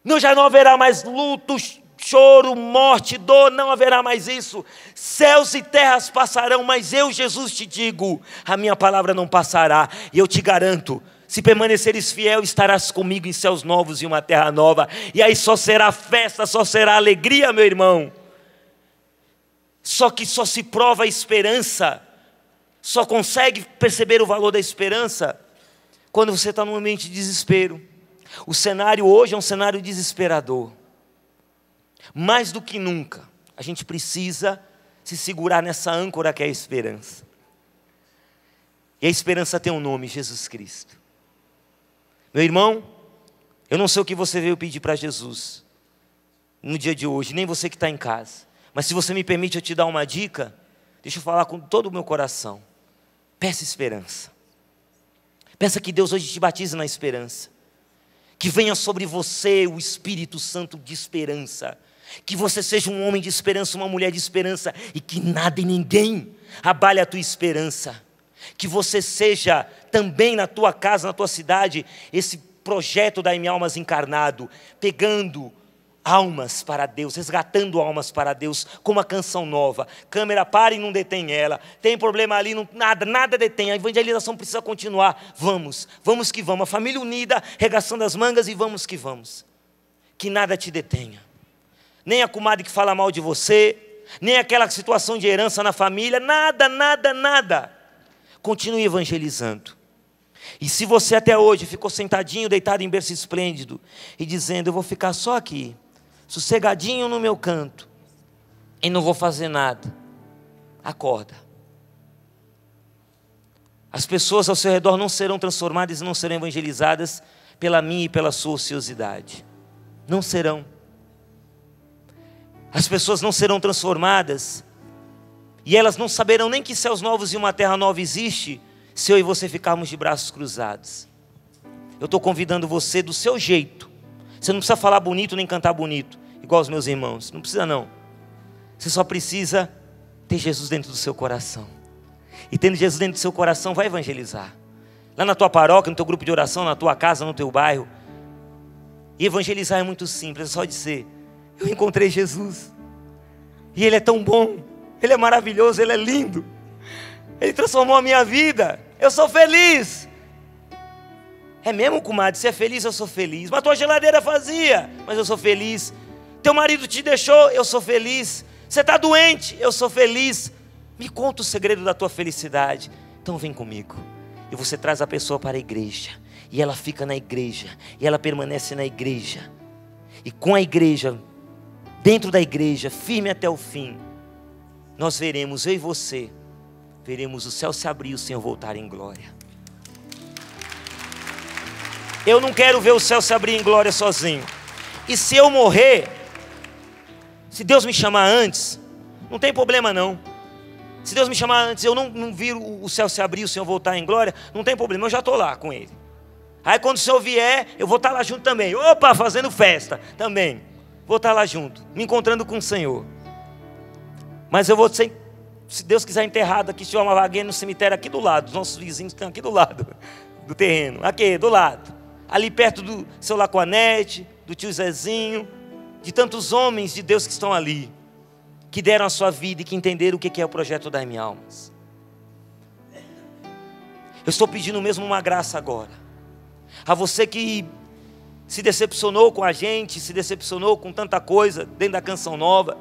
Não já não haverá mais luto, choro, morte, dor, não haverá mais isso. Céus e terras passarão, mas eu, Jesus, te digo: a minha palavra não passará. E eu te garanto, Se permaneceres fiel, estarás comigo em céus novos e uma terra nova. E aí só será festa, só será alegria, meu irmão. Só que só se prova a esperança, só consegue perceber o valor da esperança quando você está num ambiente de desespero. O cenário hoje é um cenário desesperador. Mais do que nunca, a gente precisa se segurar nessa âncora que é a esperança. E a esperança tem um nome: Jesus Cristo. Meu irmão, eu não sei o que você veio pedir para Jesus no dia de hoje, nem você que está em casa. Mas se você me permite eu te dar uma dica, deixa eu falar com todo o meu coração. Peça esperança. Peça que Deus hoje te batize na esperança. Que venha sobre você o Espírito Santo de esperança. Que você seja um homem de esperança, uma mulher de esperança. E que nada e ninguém abale a tua esperança. Que você seja também na tua casa, na tua cidade, esse projeto da M Almas encarnado, pegando almas para Deus, resgatando almas para Deus, com uma canção nova. Câmera para e não detém ela. Tem problema ali, não, nada, nada detém. A evangelização precisa continuar. Vamos, vamos que vamos. A família unida, regaçando as mangas e vamos que vamos. Que nada te detenha. Nem a comadre que fala mal de você, nem aquela situação de herança na família, nada, nada, nada. Continue evangelizando. E se você até hoje ficou sentadinho, deitado em berço esplêndido, e dizendo, eu vou ficar só aqui, sossegadinho no meu canto e não vou fazer nada. Acorda. As pessoas ao seu redor não serão transformadas e não serão evangelizadas pela minha e pela sua ociosidade. Não serão. As pessoas não serão transformadas e elas não saberão nem que céus novos e uma terra nova existe se eu e você ficarmos de braços cruzados. Eu estou convidando você do seu jeito você não precisa falar bonito nem cantar bonito, igual os meus irmãos. Não precisa não. Você só precisa ter Jesus dentro do seu coração. E tendo Jesus dentro do seu coração, vai evangelizar. Lá na tua paróquia, no teu grupo de oração, na tua casa, no teu bairro. E evangelizar é muito simples, é só dizer: Eu encontrei Jesus. E Ele é tão bom, Ele é maravilhoso, Ele é lindo. Ele transformou a minha vida. Eu sou feliz. É mesmo, comadre? Você é feliz? Eu sou feliz. Mas tua geladeira vazia, mas eu sou feliz. Teu marido te deixou? Eu sou feliz. Você está doente? Eu sou feliz. Me conta o segredo da tua felicidade. Então vem comigo. E você traz a pessoa para a igreja. E ela fica na igreja. E ela permanece na igreja. E com a igreja, dentro da igreja, firme até o fim, nós veremos, eu e você, veremos o céu se abrir e o Senhor voltar em glória. Eu não quero ver o céu se abrir em glória sozinho. E se eu morrer, se Deus me chamar antes, não tem problema não. Se Deus me chamar antes, eu não, não o céu se abrir, o Senhor voltar em glória, não tem problema, eu já estou lá com Ele. Aí quando o Senhor vier, eu vou estar lá junto também. Opa, fazendo festa também. Vou estar lá junto, me encontrando com o Senhor. Mas eu vou ser, se Deus quiser, enterrado aqui, se tiver uma vaguinha no cemitério aqui do lado, os nossos vizinhos estão aqui do lado do terreno, aqui do lado ali perto do seu Lacoanete, do tio Zezinho, de tantos homens de Deus que estão ali, que deram a sua vida e que entenderam o que é o projeto da minha almas. Eu estou pedindo mesmo uma graça agora. A você que se decepcionou com a gente, se decepcionou com tanta coisa dentro da canção nova,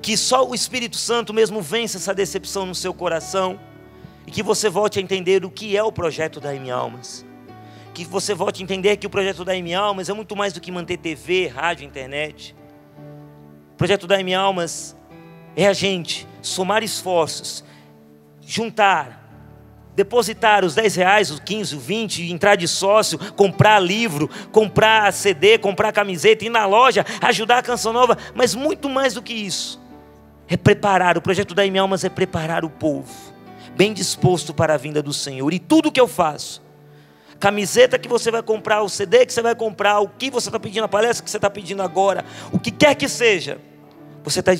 que só o Espírito Santo mesmo vence essa decepção no seu coração e que você volte a entender o que é o projeto da M Almas que você volte a entender que o projeto da M Almas é muito mais do que manter TV, rádio, internet. O projeto da M Almas é a gente somar esforços, juntar, depositar os 10 reais, os 15, os 20, entrar de sócio, comprar livro, comprar CD, comprar camiseta, ir na loja, ajudar a Canção Nova, mas muito mais do que isso. É preparar, o projeto da M Almas é preparar o povo, bem disposto para a vinda do Senhor. E tudo que eu faço, camiseta que você vai comprar, o CD que você vai comprar, o que você está pedindo, a palestra que você está pedindo agora, o que quer que seja, você está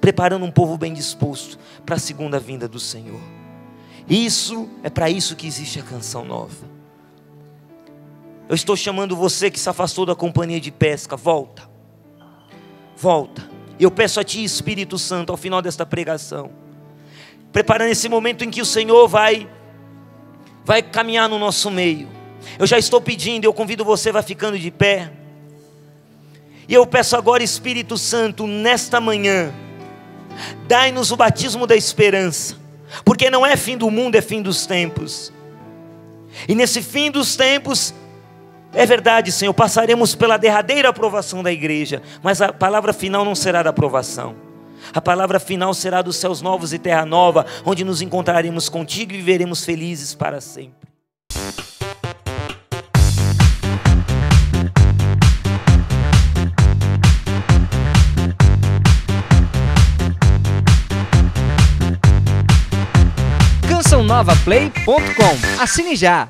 preparando um povo bem disposto para a segunda vinda do Senhor. Isso é para isso que existe a canção nova. Eu estou chamando você que se afastou da companhia de pesca, volta. Volta. Eu peço a Ti, Espírito Santo, ao final desta pregação, preparando esse momento em que o Senhor vai vai caminhar no nosso meio. Eu já estou pedindo, eu convido você, vai ficando de pé. E eu peço agora, Espírito Santo, nesta manhã, dai-nos o batismo da esperança, porque não é fim do mundo, é fim dos tempos. E nesse fim dos tempos, é verdade, Senhor, passaremos pela derradeira aprovação da igreja, mas a palavra final não será da aprovação. A palavra final será dos céus novos e terra nova, onde nos encontraremos contigo e viveremos felizes para sempre. cançãonovaplay.com. Assine já!